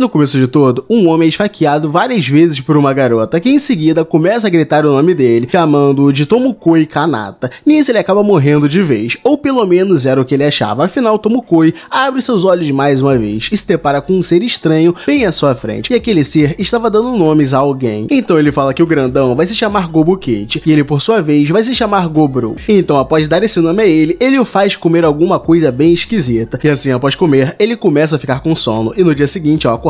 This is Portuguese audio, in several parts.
no começo de tudo, um homem é esfaqueado várias vezes por uma garota, que em seguida começa a gritar o nome dele, chamando-o de Tomokoi Kanata. Nisso ele acaba morrendo de vez, ou pelo menos era o que ele achava. Afinal, Tomokoi abre seus olhos mais uma vez e se depara com um ser estranho bem à sua frente. E aquele ser estava dando nomes a alguém. Então ele fala que o grandão vai se chamar Gobukate, e ele por sua vez vai se chamar Gobru. Então após dar esse nome a ele, ele o faz comer alguma coisa bem esquisita. E assim, após comer, ele começa a ficar com sono, e no dia seguinte, ao acordar,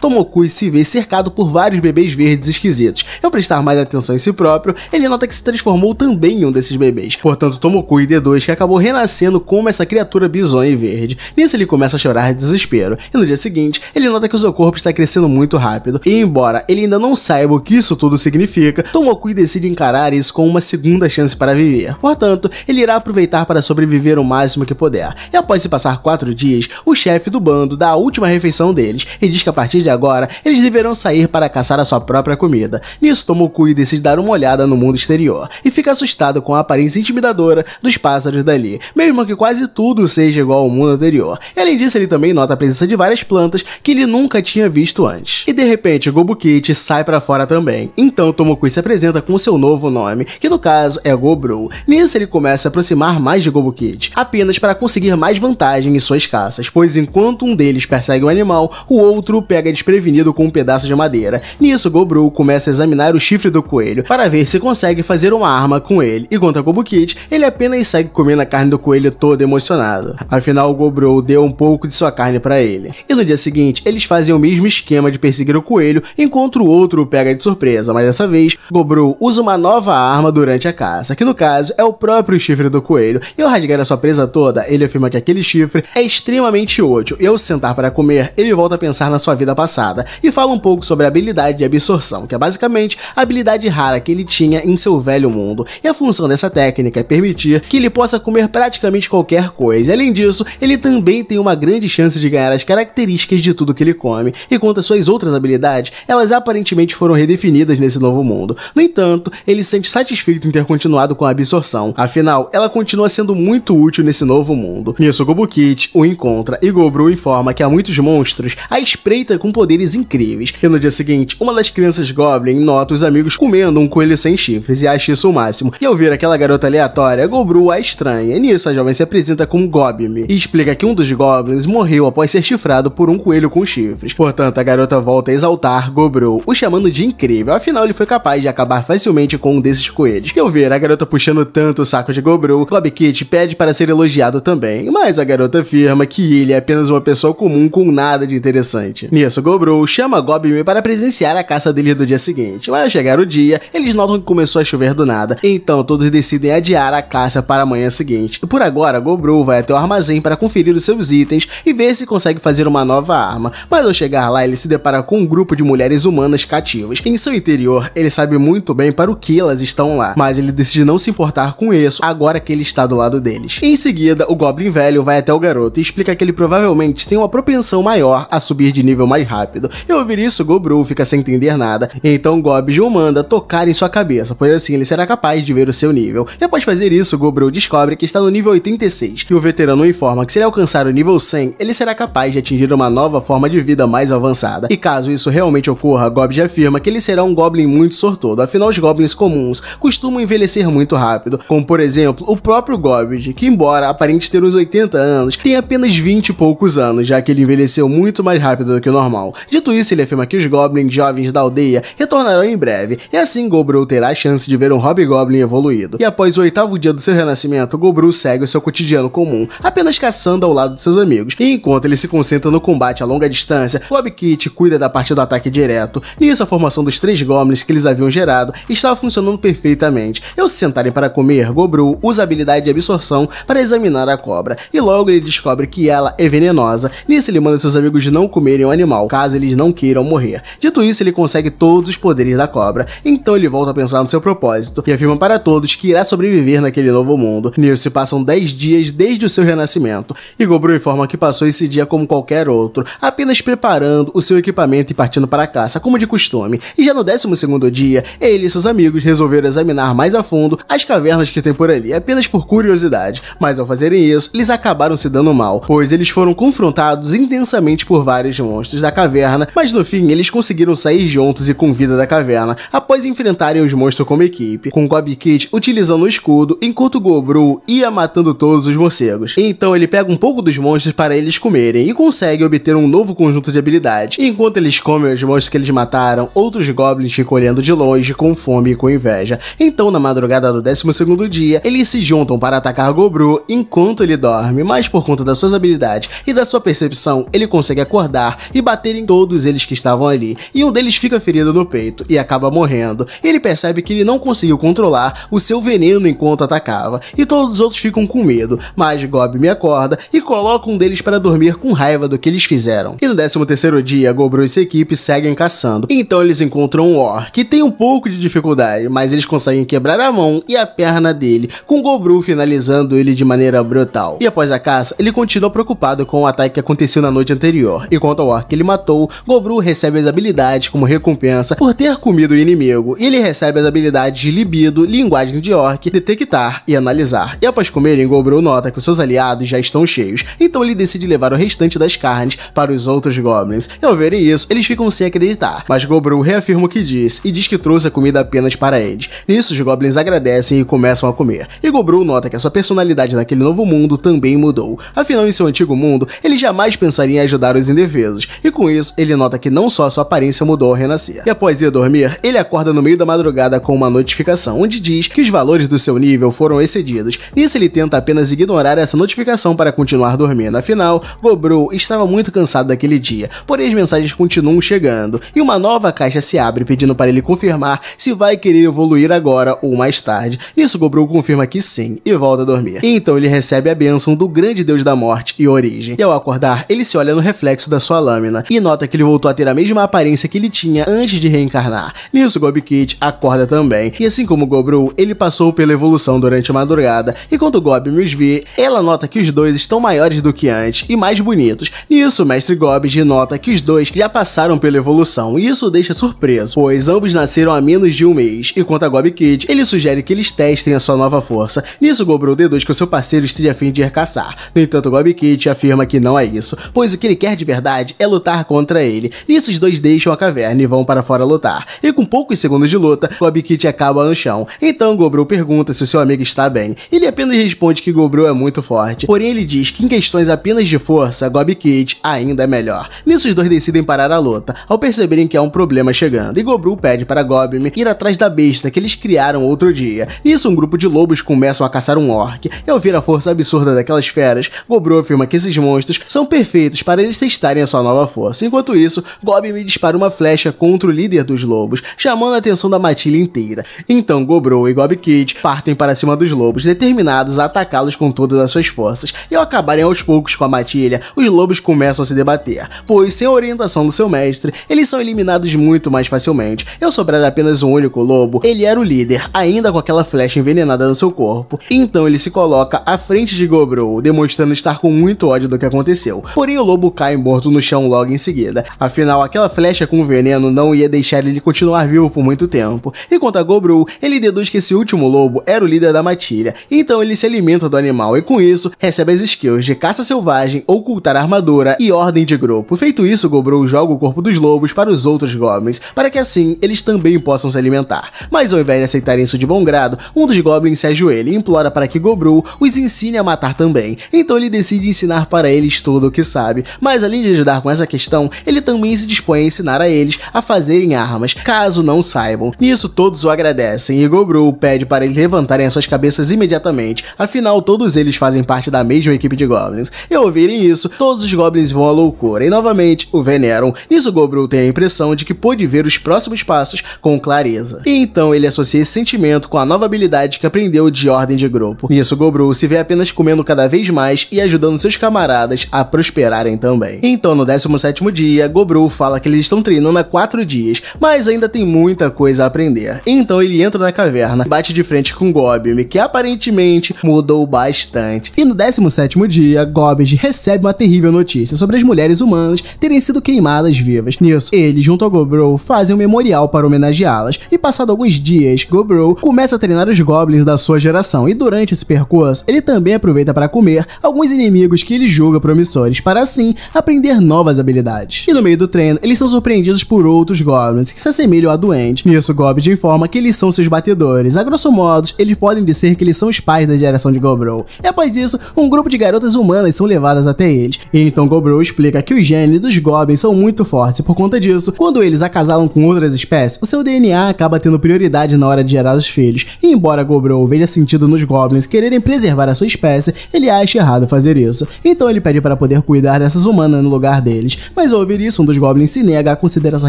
Tomokui se vê cercado por vários bebês verdes esquisitos. Ao prestar mais atenção em si próprio, ele nota que se transformou também em um desses bebês. Portanto, Tomokui D2 que acabou renascendo como essa criatura bizonha e verde. Nisso ele começa a chorar de desespero, e no dia seguinte, ele nota que o seu corpo está crescendo muito rápido, e embora ele ainda não saiba o que isso tudo significa, Tomokui decide encarar isso com uma segunda chance para viver. Portanto, ele irá aproveitar para sobreviver o máximo que puder. E após se passar quatro dias, o chefe do bando dá a última refeição deles e diz que a partir de agora eles deverão sair para caçar a sua própria comida. Nisso, Tomokui decide dar uma olhada no mundo exterior e fica assustado com a aparência intimidadora dos pássaros dali, mesmo que quase tudo seja igual ao mundo anterior. E além disso, ele também nota a presença de várias plantas que ele nunca tinha visto antes. E de repente, Gobukite sai para fora também. Então, Tomokui se apresenta com seu novo nome, que no caso é Gobru. Nisso, ele começa a aproximar mais de Gobukite, apenas para conseguir mais vantagem em suas caças, pois enquanto um deles persegue o animal, o outro pega desprevenido com um pedaço de madeira. Nisso, Gobru começa a examinar o chifre do coelho para ver se consegue fazer uma arma com ele, e quanto a Gobukite, ele apenas segue comendo a carne do coelho todo emocionado. Afinal, Gobru deu um pouco de sua carne para ele. E no dia seguinte, eles fazem o mesmo esquema de perseguir o coelho, enquanto o outro o pega de surpresa, mas dessa vez, Gobru usa uma nova arma durante a caça, que no caso é o próprio chifre do coelho, e ao rasgar a sua presa toda, ele afirma que aquele chifre é extremamente útil, e ao sentar para comer, ele volta a pensar na sua vida passada, e fala um pouco sobre a habilidade de absorção, que é basicamente a habilidade rara que ele tinha em seu velho mundo, e a função dessa técnica é permitir que ele possa comer praticamente qualquer coisa, além disso, ele também tem uma grande chance de ganhar as características de tudo que ele come, e quanto às suas outras habilidades, elas aparentemente foram redefinidas nesse novo mundo. No entanto, ele se sente satisfeito em ter continuado com a absorção, afinal, ela continua sendo muito útil nesse novo mundo. Nisso, Gobukit o encontra e Gobru informa que há muitos monstros a espreita com poderes incríveis. E no dia seguinte, uma das crianças Goblin nota os amigos comendo um coelho sem chifres e acha isso o máximo. E ao ver aquela garota aleatória, Gobru a estranha. Nisso, a jovem se apresenta como Gobime e explica que um dos Goblins morreu após ser chifrado por um coelho com chifres. Portanto, a garota volta a exaltar Gobru, o chamando de incrível, afinal ele foi capaz de acabar facilmente com um desses coelhos. E ao ver a garota puxando tanto o saco de Gobru, Gobkit pede para ser elogiado também, mas a garota afirma que ele é apenas uma pessoa comum com nada de interessante. Nisso, Gobru chama Gobime para presenciar a caça dele do dia seguinte, mas ao chegar o dia, eles notam que começou a chover do nada, então todos decidem adiar a caça para a manhã seguinte. Por agora, Gobru vai até o armazém para conferir os seus itens e ver se consegue fazer uma nova arma, mas ao chegar lá ele se depara com um grupo de mulheres humanas cativas. Em seu interior, ele sabe muito bem para o que elas estão lá, mas ele decide não se importar com isso agora que ele está do lado deles. Em seguida, o Goblin velho vai até o garoto e explica que ele provavelmente tem uma propensão maior a subir de nível mais rápido. E ouvir isso, Gobru fica sem entender nada, então Gob o manda tocar em sua cabeça, pois assim ele será capaz de ver o seu nível. E após fazer isso, Gobru descobre que está no nível 86, e o veterano informa que se ele alcançar o nível 100, ele será capaz de atingir uma nova forma de vida mais avançada. E caso isso realmente ocorra, Gob afirma que ele será um Goblin muito sortudo, afinal os Goblins comuns costumam envelhecer muito rápido, como por exemplo o próprio Gobbid, que embora aparente ter uns 80 anos, tem apenas 20 e poucos anos, já que ele envelheceu muito mais rápido do que o normal. Dito isso, ele afirma que os Goblins jovens da aldeia retornarão em breve, e assim Gobru terá a chance de ver um Hobgoblin evoluído. E após o oitavo dia do seu renascimento, Gobru segue o seu cotidiano comum, apenas caçando ao lado de seus amigos, e enquanto ele se concentra no combate a longa distância, Gobkit cuida da parte do ataque direto. Nisso, a formação dos três Goblins que eles haviam gerado estava funcionando perfeitamente. E ao se sentarem para comer, Gobru usa a habilidade de absorção para examinar a cobra, e logo ele descobre que ela é venenosa. Nisso, ele manda seus amigos não comerem o animal, caso eles não queiram morrer. Dito isso, ele consegue todos os poderes da cobra, então ele volta a pensar no seu propósito e afirma para todos que irá sobreviver naquele novo mundo. Nisso se passam 10 dias desde o seu renascimento, e Gobru informa que passou esse dia como qualquer outro, apenas preparando o seu equipamento e partindo para a caça, como de costume. E já no 12 segundo dia, ele e seus amigos resolveram examinar mais a fundo as cavernas que tem por ali, apenas por curiosidade. Mas ao fazerem isso, eles acabaram se dando mal, pois eles foram confrontados intensamente por vários monstros da caverna, mas no fim eles conseguiram sair juntos e com vida da caverna, após enfrentarem os monstros como equipe, com Gob Kid utilizando o escudo, enquanto Gobru ia matando todos os morcegos. Então ele pega um pouco dos monstros para eles comerem e consegue obter um novo conjunto de habilidades. Enquanto eles comem os monstros que eles mataram, outros goblins ficam olhando de longe com fome e com inveja. Então na madrugada do 12 segundo dia, eles se juntam para atacar Gobru enquanto ele dorme, mas por conta das suas habilidades e da sua percepção, ele consegue acordar e bater em todos eles que estavam ali. E um deles fica ferido no peito e acaba morrendo. Ele percebe que ele não conseguiu controlar o seu veneno enquanto atacava, e todos os outros ficam com medo, mas Gob me acorda e coloca um deles para dormir com raiva do que eles fizeram. E no 13 terceiro dia, Gobru e sua equipe seguem caçando. Então eles encontram um Or, que tem um pouco de dificuldade, mas eles conseguem quebrar a mão e a perna dele, com Gobru finalizando ele de maneira brutal. E após a caça, ele continua preocupado com o ataque que aconteceu na noite anterior. E que ele matou, Gobru recebe as habilidades como recompensa por ter comido o inimigo. E ele recebe as habilidades de libido, linguagem de orc, detectar e analisar. E após comerem, Gobru nota que os seus aliados já estão cheios, então ele decide levar o restante das carnes para os outros goblins. E ao verem isso, eles ficam sem acreditar, mas Gobru reafirma o que disse e diz que trouxe a comida apenas para eles. Nisso, os goblins agradecem e começam a comer. E Gobru nota que a sua personalidade naquele novo mundo também mudou. Afinal, em seu antigo mundo, ele jamais pensaria em ajudar os indefesos, e com isso, ele nota que não só sua aparência mudou ao renascer. E após ir dormir, ele acorda no meio da madrugada com uma notificação onde diz que os valores do seu nível foram excedidos. Nisso, ele tenta apenas ignorar essa notificação para continuar dormindo. Afinal, Gobru estava muito cansado daquele dia, porém as mensagens continuam chegando, e uma nova caixa se abre pedindo para ele confirmar se vai querer evoluir agora ou mais tarde. Nisso, Gobru confirma que sim e volta a dormir. E então ele recebe a bênção do grande deus da morte e origem. E ao acordar, ele se olha no reflexo da sua lâmina e nota que ele voltou a ter a mesma aparência que ele tinha antes de reencarnar. Nisso, Gob Kid acorda também, e assim como Gobru, ele passou pela evolução durante a madrugada, e quando Gob os vê, ela nota que os dois estão maiores do que antes e mais bonitos. Nisso, mestre Gob nota que os dois já passaram pela evolução, e isso o deixa surpreso, pois ambos nasceram há menos de um mês, e quanto a Gob Kid, ele sugere que eles testem a sua nova força. Nisso, Gobru deduz que o seu parceiro esteja a fim de ir caçar. No entanto, Gob Kid afirma que não é isso, pois o que ele quer de verdade é lutar contra ele. Nisso, os dois deixam a caverna e vão para fora lutar. E com poucos segundos de luta, Gob acaba no chão. Então, Gobru pergunta se seu amigo está bem. Ele apenas responde que Gobru é muito forte, porém ele diz que em questões apenas de força, Gob Kid ainda é melhor. Nisso, os dois decidem parar a luta, ao perceberem que há um problema chegando, e Gobru pede para Gobim ir atrás da besta que eles criaram outro dia. Nisso, um grupo de lobos começam a caçar um orc, e ao ver a força absurda daquelas feras, Gobru afirma que esses monstros são perfeitos para eles testarem a sua nova força. Enquanto isso, Gobim dispara uma flecha contra o líder dos lobos, chamando a atenção da matilha inteira. Então, Gobru e Gob Kid partem para cima dos lobos, determinados a atacá-los com todas as suas forças, e ao acabarem aos poucos com a matilha, os lobos começam a se debater, pois sem a orientação do seu mestre, eles são eliminados muito mais facilmente. Eu sobrar apenas um único lobo, ele era o líder, ainda com aquela flecha envenenada no seu corpo. Então ele se coloca à frente de Gobru, demonstrando estar com muito ódio do que aconteceu. Porém, o lobo cai morto no chão logo em seguida. Afinal, aquela flecha com veneno não ia deixar ele continuar vivo por muito tempo. E quanto a Gobru, ele deduz que esse último lobo era o líder da matilha, então ele se alimenta do animal e com isso recebe as skills de caça selvagem, ocultar armadura e ordem de grupo. Feito isso, Gobru joga o corpo dos lobos para os outros goblins, para que assim eles também possam se alimentar. Mas ao invés de aceitarem isso de bom grado, um dos goblins se ajoelha e implora para que Gobru os ensine a matar também. Então ele decide ensinar para eles tudo o que sabe, mas além de ajudar com essa questão, ele também se dispõe a ensinar a eles a fazerem armas, caso não saibam. Nisso todos o agradecem e Gobru pede para eles levantarem as suas cabeças imediatamente, afinal todos eles fazem parte da mesma equipe de goblins. E ao ouvirem isso, todos os goblins vão à loucura e novamente o veneram. Nisso Gobru tem a impressão de que pôde ver os próximos passos com clareza. E então ele associa esse sentimento com a nova habilidade que aprendeu de ordem de grupo. Nisso Gobru se vê apenas comendo cada vez mais e ajudando seus camaradas a prosperarem também. Então no 17º dia, Gobru fala que eles estão treinando há 4 dias, mas ainda tem muita coisa a aprender. Então ele entra na caverna e bate de frente com Gobim, que aparentemente mudou bastante. E no 17º dia, Gobish recebe uma terrível notícia sobre as mulheres humanas terem sido queimadas vivas. Nisso, ele, junto a Gobro, fazem um memorial para homenageá-las. E passado alguns dias, Gobro começa a treinar os goblins da sua geração. E durante esse percurso, ele também aproveita para comer alguns inimigos que ele julga promissores, para assim aprender novas novas habilidades. E no meio do treino, eles são surpreendidos por outros goblins que se assemelham a doentes. Nisso, Goblin informa que eles são seus batedores. A grosso modo, eles podem dizer que eles são os pais da geração de Gobrow. E após isso, um grupo de garotas humanas são levadas até eles. E então Gobrow explica que os genes dos goblins são muito fortes por conta disso, quando eles acasalam com outras espécies, o seu DNA acaba tendo prioridade na hora de gerar os filhos. E embora Gobrow veja sentido nos goblins quererem preservar a sua espécie, ele acha errado fazer isso. Então ele pede para poder cuidar dessas humanas no lugar deles. Mas ao ouvir isso, um dos goblins se nega a considerar essa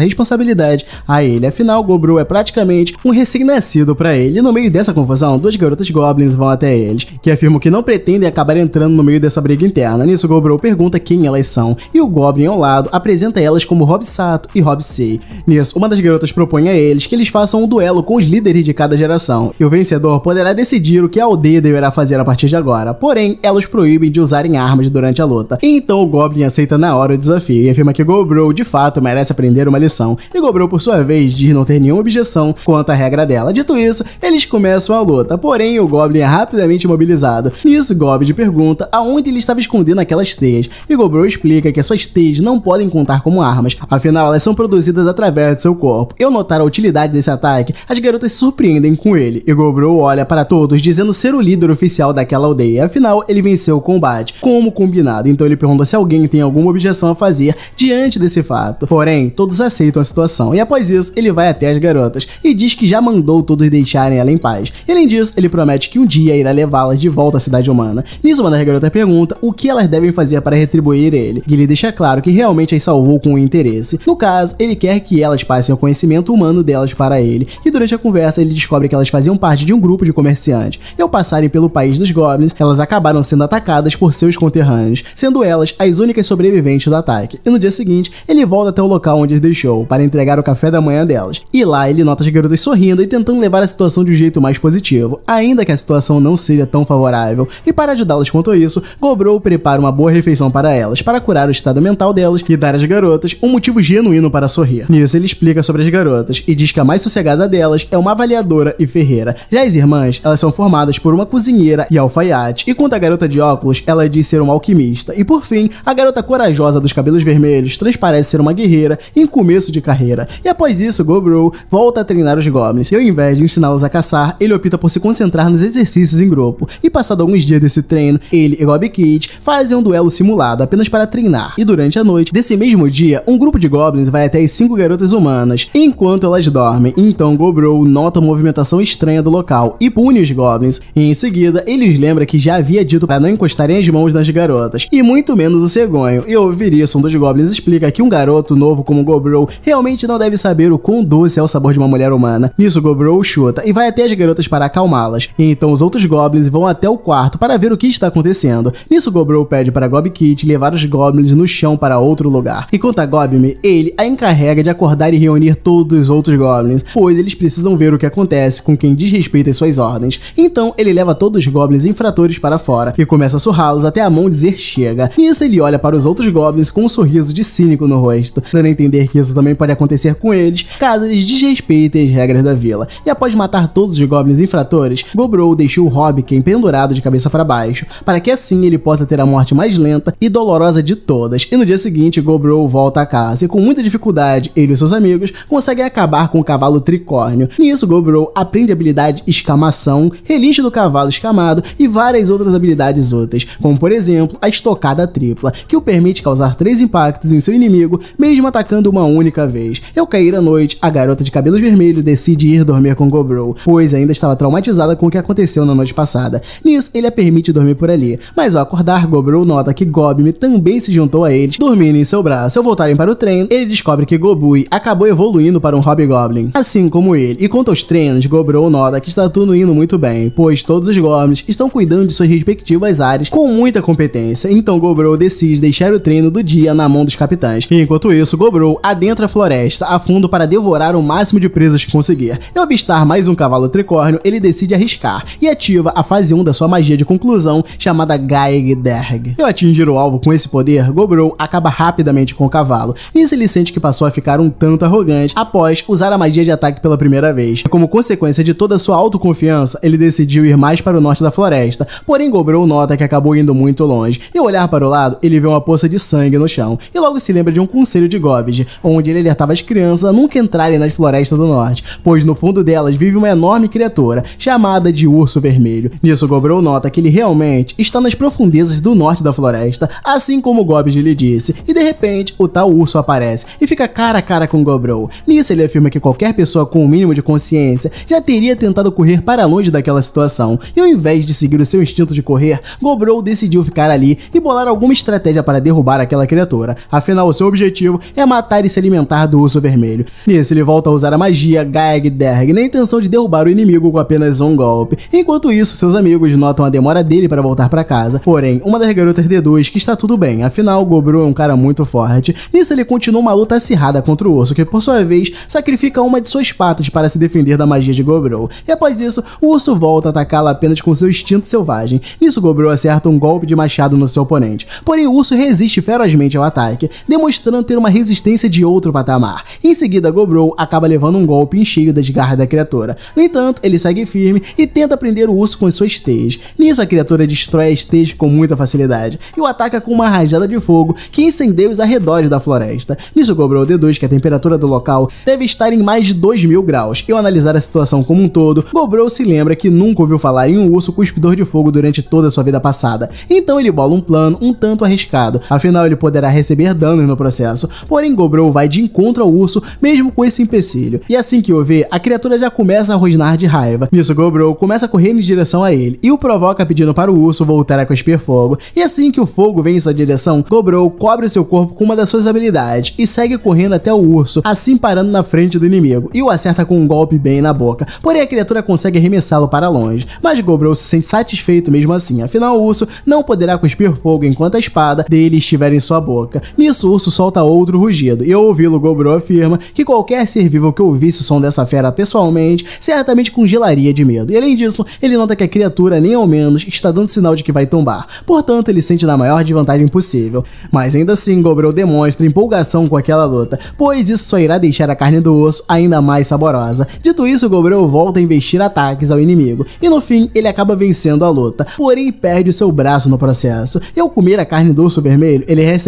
responsabilidade a ele. Afinal, Gobrow é praticamente um recém-nascido para ele. E no meio dessa confusão, duas garotas goblins vão até eles, que afirmam que não pretendem acabar entrando no meio dessa briga interna. Nisso, Gobrow pergunta quem elas são, e o Goblin ao lado apresenta elas como Rob Sato e Rob Sei. Nisso, uma das garotas propõe a eles que eles façam um duelo com os líderes de cada geração, e o vencedor poderá decidir o que a aldeia deverá fazer a partir de agora. Porém, elas proíbem de usarem armas durante a luta. Então o Goblin aceita na hora o desafio e afirma que Gobrow de fato merece aprender uma lição. E Gobrow, por sua vez, diz não ter nenhuma objeção quanto à regra dela. Dito isso, eles começam a luta, porém o Goblin é rapidamente imobilizado. Nisso, Goblin pergunta aonde ele estava escondendo aquelas teias, e Gobrow explica que suas teias não podem contar como armas, afinal elas são produzidas através de seu corpo. E ao notar a utilidade desse ataque, as garotas se surpreendem com ele, e Gobrow olha para todos dizendo ser o líder oficial daquela aldeia, afinal ele venceu o combate, como combinado, então ele pergunta se alguém tem alguma objeção a fazer diante desse fato. Porém, todos aceitam a situação, e após isso, ele vai até as garotas e diz que já mandou todos deixarem ela em paz. Além disso, ele promete que um dia irá levá-las de volta à cidade humana. Nisso, uma das garotas pergunta o que elas devem fazer para retribuir ele, e ele deixa claro que realmente as salvou com interesse. No caso, ele quer que elas passem o conhecimento humano delas para ele, e durante a conversa ele descobre que elas faziam parte de um grupo de comerciantes, e ao passarem pelo país dos goblins, elas acabaram sendo atacadas por seus conterrâneos, sendo elas as únicas sobreviventes do ataque. E no dia seguinte, ele volta até o local onde ele deixou, para entregar o café da manhã delas. E lá ele nota as garotas sorrindo e tentando levar a situação de um jeito mais positivo, ainda que a situação não seja tão favorável. E para ajudá-las quanto a isso, Gobrow prepara uma boa refeição para elas, para curar o estado mental delas e dar às garotas um motivo genuíno para sorrir. Nisso ele explica sobre as garotas e diz que a mais sossegada delas é uma avaliadora e ferreira. Já as irmãs, elas são formadas por uma cozinheira e alfaiate, e quanto a garota de óculos, ela diz ser uma alquimista. E por fim, a garota corajosa dos cabelos vermelhos transparece ser uma guerreira em começo de carreira. E após isso, Gobrow volta a treinar os goblins, e ao invés de ensiná-los a caçar, ele opta por se concentrar nos exercícios em grupo. E passado alguns dias desse treino, ele e Gob Kid fazem um duelo simulado apenas para treinar. E durante a noite desse mesmo dia, um grupo de goblins vai até as cinco garotas humanas, enquanto elas dormem. Então Gobrow nota uma movimentação estranha do local e pune os goblins. E em seguida, ele lembra que já havia dito para não encostarem as mãos nas garotas, e muito menos o cegonho. E ao ouvir isso, um dos goblins explica que um garoto novo como Gobrow realmente não deve saber o quão doce é o sabor de uma mulher humana. Nisso, Gobrow chuta e vai até as garotas para acalmá-las. Então os outros goblins vão até o quarto para ver o que está acontecendo. Nisso, Gobrow pede para Gob Kit levar os goblins no chão para outro lugar. E quanto a Gobme, ele a encarrega de acordar e reunir todos os outros goblins, pois eles precisam ver o que acontece com quem desrespeita as suas ordens. Então ele leva todos os goblins infratores para fora e começa a surrá-los até a mão dizer chega. Nisso ele olha para os outros goblins com um sorriso de cínico no rosto, dando a entender que isso também pode acontecer com eles caso eles desrespeitem as regras da vila. E após matar todos os goblins infratores, Gobrow deixou o Hobbiken pendurado de cabeça para baixo, para que assim ele possa ter a morte mais lenta e dolorosa de todas. E no dia seguinte, Gobrow volta a casa e com muita dificuldade, ele e seus amigos conseguem acabar com o cavalo tricórnio. Nisso, Gobrow aprende a habilidade escamação, relinche do cavalo escamado e várias outras habilidades úteis, como por exemplo a estocada tripla, que o permite causar três impactos em seu inimigo, mesmo atacando uma única vez. Ao cair a noite, a garota de cabelos vermelhos decide ir dormir com Gobrow, pois ainda estava traumatizada com o que aconteceu na noite passada. Nisso, ele a permite dormir por ali, mas ao acordar, Gobrow nota que Gobme também se juntou a eles, dormindo em seu braço. Ao voltarem para o treino, ele descobre que Gobui acabou evoluindo para um Hobgoblin, assim como ele. E quanto aos treinos, Gobrow nota que está tudo indo muito bem, pois todos os goblins estão cuidando de suas respectivas áreas com muita competência. Então Gobrow decide deixar o treino do dia na mão dos capitães. E enquanto isso, Gobrow adentra a floresta a fundo para devorar o máximo de presas que conseguir. E ao avistar mais um cavalo tricórnio, ele decide arriscar e ativa a fase 1 da sua magia de conclusão, chamada Gaeg Derg. Ao atingir o alvo com esse poder, Gobrow acaba rapidamente com o cavalo. Nisso ele sente que passou a ficar um tanto arrogante após usar a magia de ataque pela primeira vez. Como consequência de toda sua autoconfiança, ele decidiu ir mais para o norte da floresta, porém Gobrow nota que acabou indo muito longe. E ao olhar para o lado, ele vê uma poça de sangue no chão e logo se lembra de um conselho de Gobbid, onde ele alertava as crianças a nunca entrarem nas florestas do norte, pois no fundo delas vive uma enorme criatura chamada de Urso Vermelho. Nisso, Gobrou nota que ele realmente está nas profundezas do norte da floresta, assim como Gobbid lhe disse, e de repente o tal urso aparece e fica cara a cara com Gobrou. Nisso, ele afirma que qualquer pessoa com o um mínimo de consciência já teria tentado correr para longe daquela situação, e ao invés de seguir o seu instinto de correr, Gobrou decidiu ficar ali e bolar alguma estratégia para derrubar aquela criatura. Afinal, seu objetivo é matar e se alimentar do urso vermelho. Nisso, ele volta a usar a magia Gaeg Derg na intenção de derrubar o inimigo com apenas um golpe. Enquanto isso, seus amigos notam a demora dele para voltar para casa. Porém, uma das garotas deduz que está tudo bem, afinal, Gobru é um cara muito forte. Nisso, ele continua uma luta acirrada contra o urso, que por sua vez sacrifica uma de suas patas para se defender da magia de Gobru. E após isso, o urso volta a atacá-lo apenas com seu instinto selvagem. Nisso, Gobru acerta um golpe de machado no seu oponente. Porém, o urso resiste ferozmente ao ataque, demonstrando ter uma resistência de outro patamar. Em seguida, Gobru acaba levando um golpe em cheio das garras da criatura. No entanto, ele segue firme e tenta prender o urso com suas teias. Nisso, a criatura destrói as teias com muita facilidade e o ataca com uma rajada de fogo que incendeia os arredores da floresta. Nisso, Gobru deduz que a temperatura do local deve estar em mais de 2 mil graus. E ao analisar a situação como um todo, Gobru se lembra que nunca ouviu falar em um urso cuspidor de fogo durante toda a sua vida passada. Então ele bola um plano um tanto arriscado, afinal ele poderá receber danos no processo. Porém, Gobro vai de encontro ao urso, mesmo com esse empecilho. E assim que o vê, a criatura já começa a rosnar de raiva. Nisso, Gobro começa a correr em direção a ele e o provoca pedindo para o urso voltar a cuspir fogo. E assim que o fogo vem em sua direção, Gobro cobre seu corpo com uma das suas habilidades e segue correndo até o urso, assim parando na frente do inimigo, e o acerta com um golpe bem na boca. Porém, a criatura consegue arremessá-lo para longe, mas Gobro se sente satisfeito mesmo assim, afinal o urso não poderá cuspir fogo enquanto a espada dele estiver em sua boca. Nisso, o urso solta outro rugido, e ao ouvi-lo, Gobro afirma que qualquer ser vivo que ouvisse o som dessa fera pessoalmente certamente congelaria de medo. E além disso, ele nota que a criatura, nem ao menos, está dando sinal de que vai tombar. Portanto, ele sente na maior desvantagem possível. Mas ainda assim, Gobro demonstra empolgação com aquela luta, pois isso só irá deixar a carne do osso ainda mais saborosa. Dito isso, Gobro volta a investir ataques ao inimigo, e no fim, ele acaba vencendo a luta, porém perde o seu braço no processo. E ao comer a carne do urso vermelho, ele recebe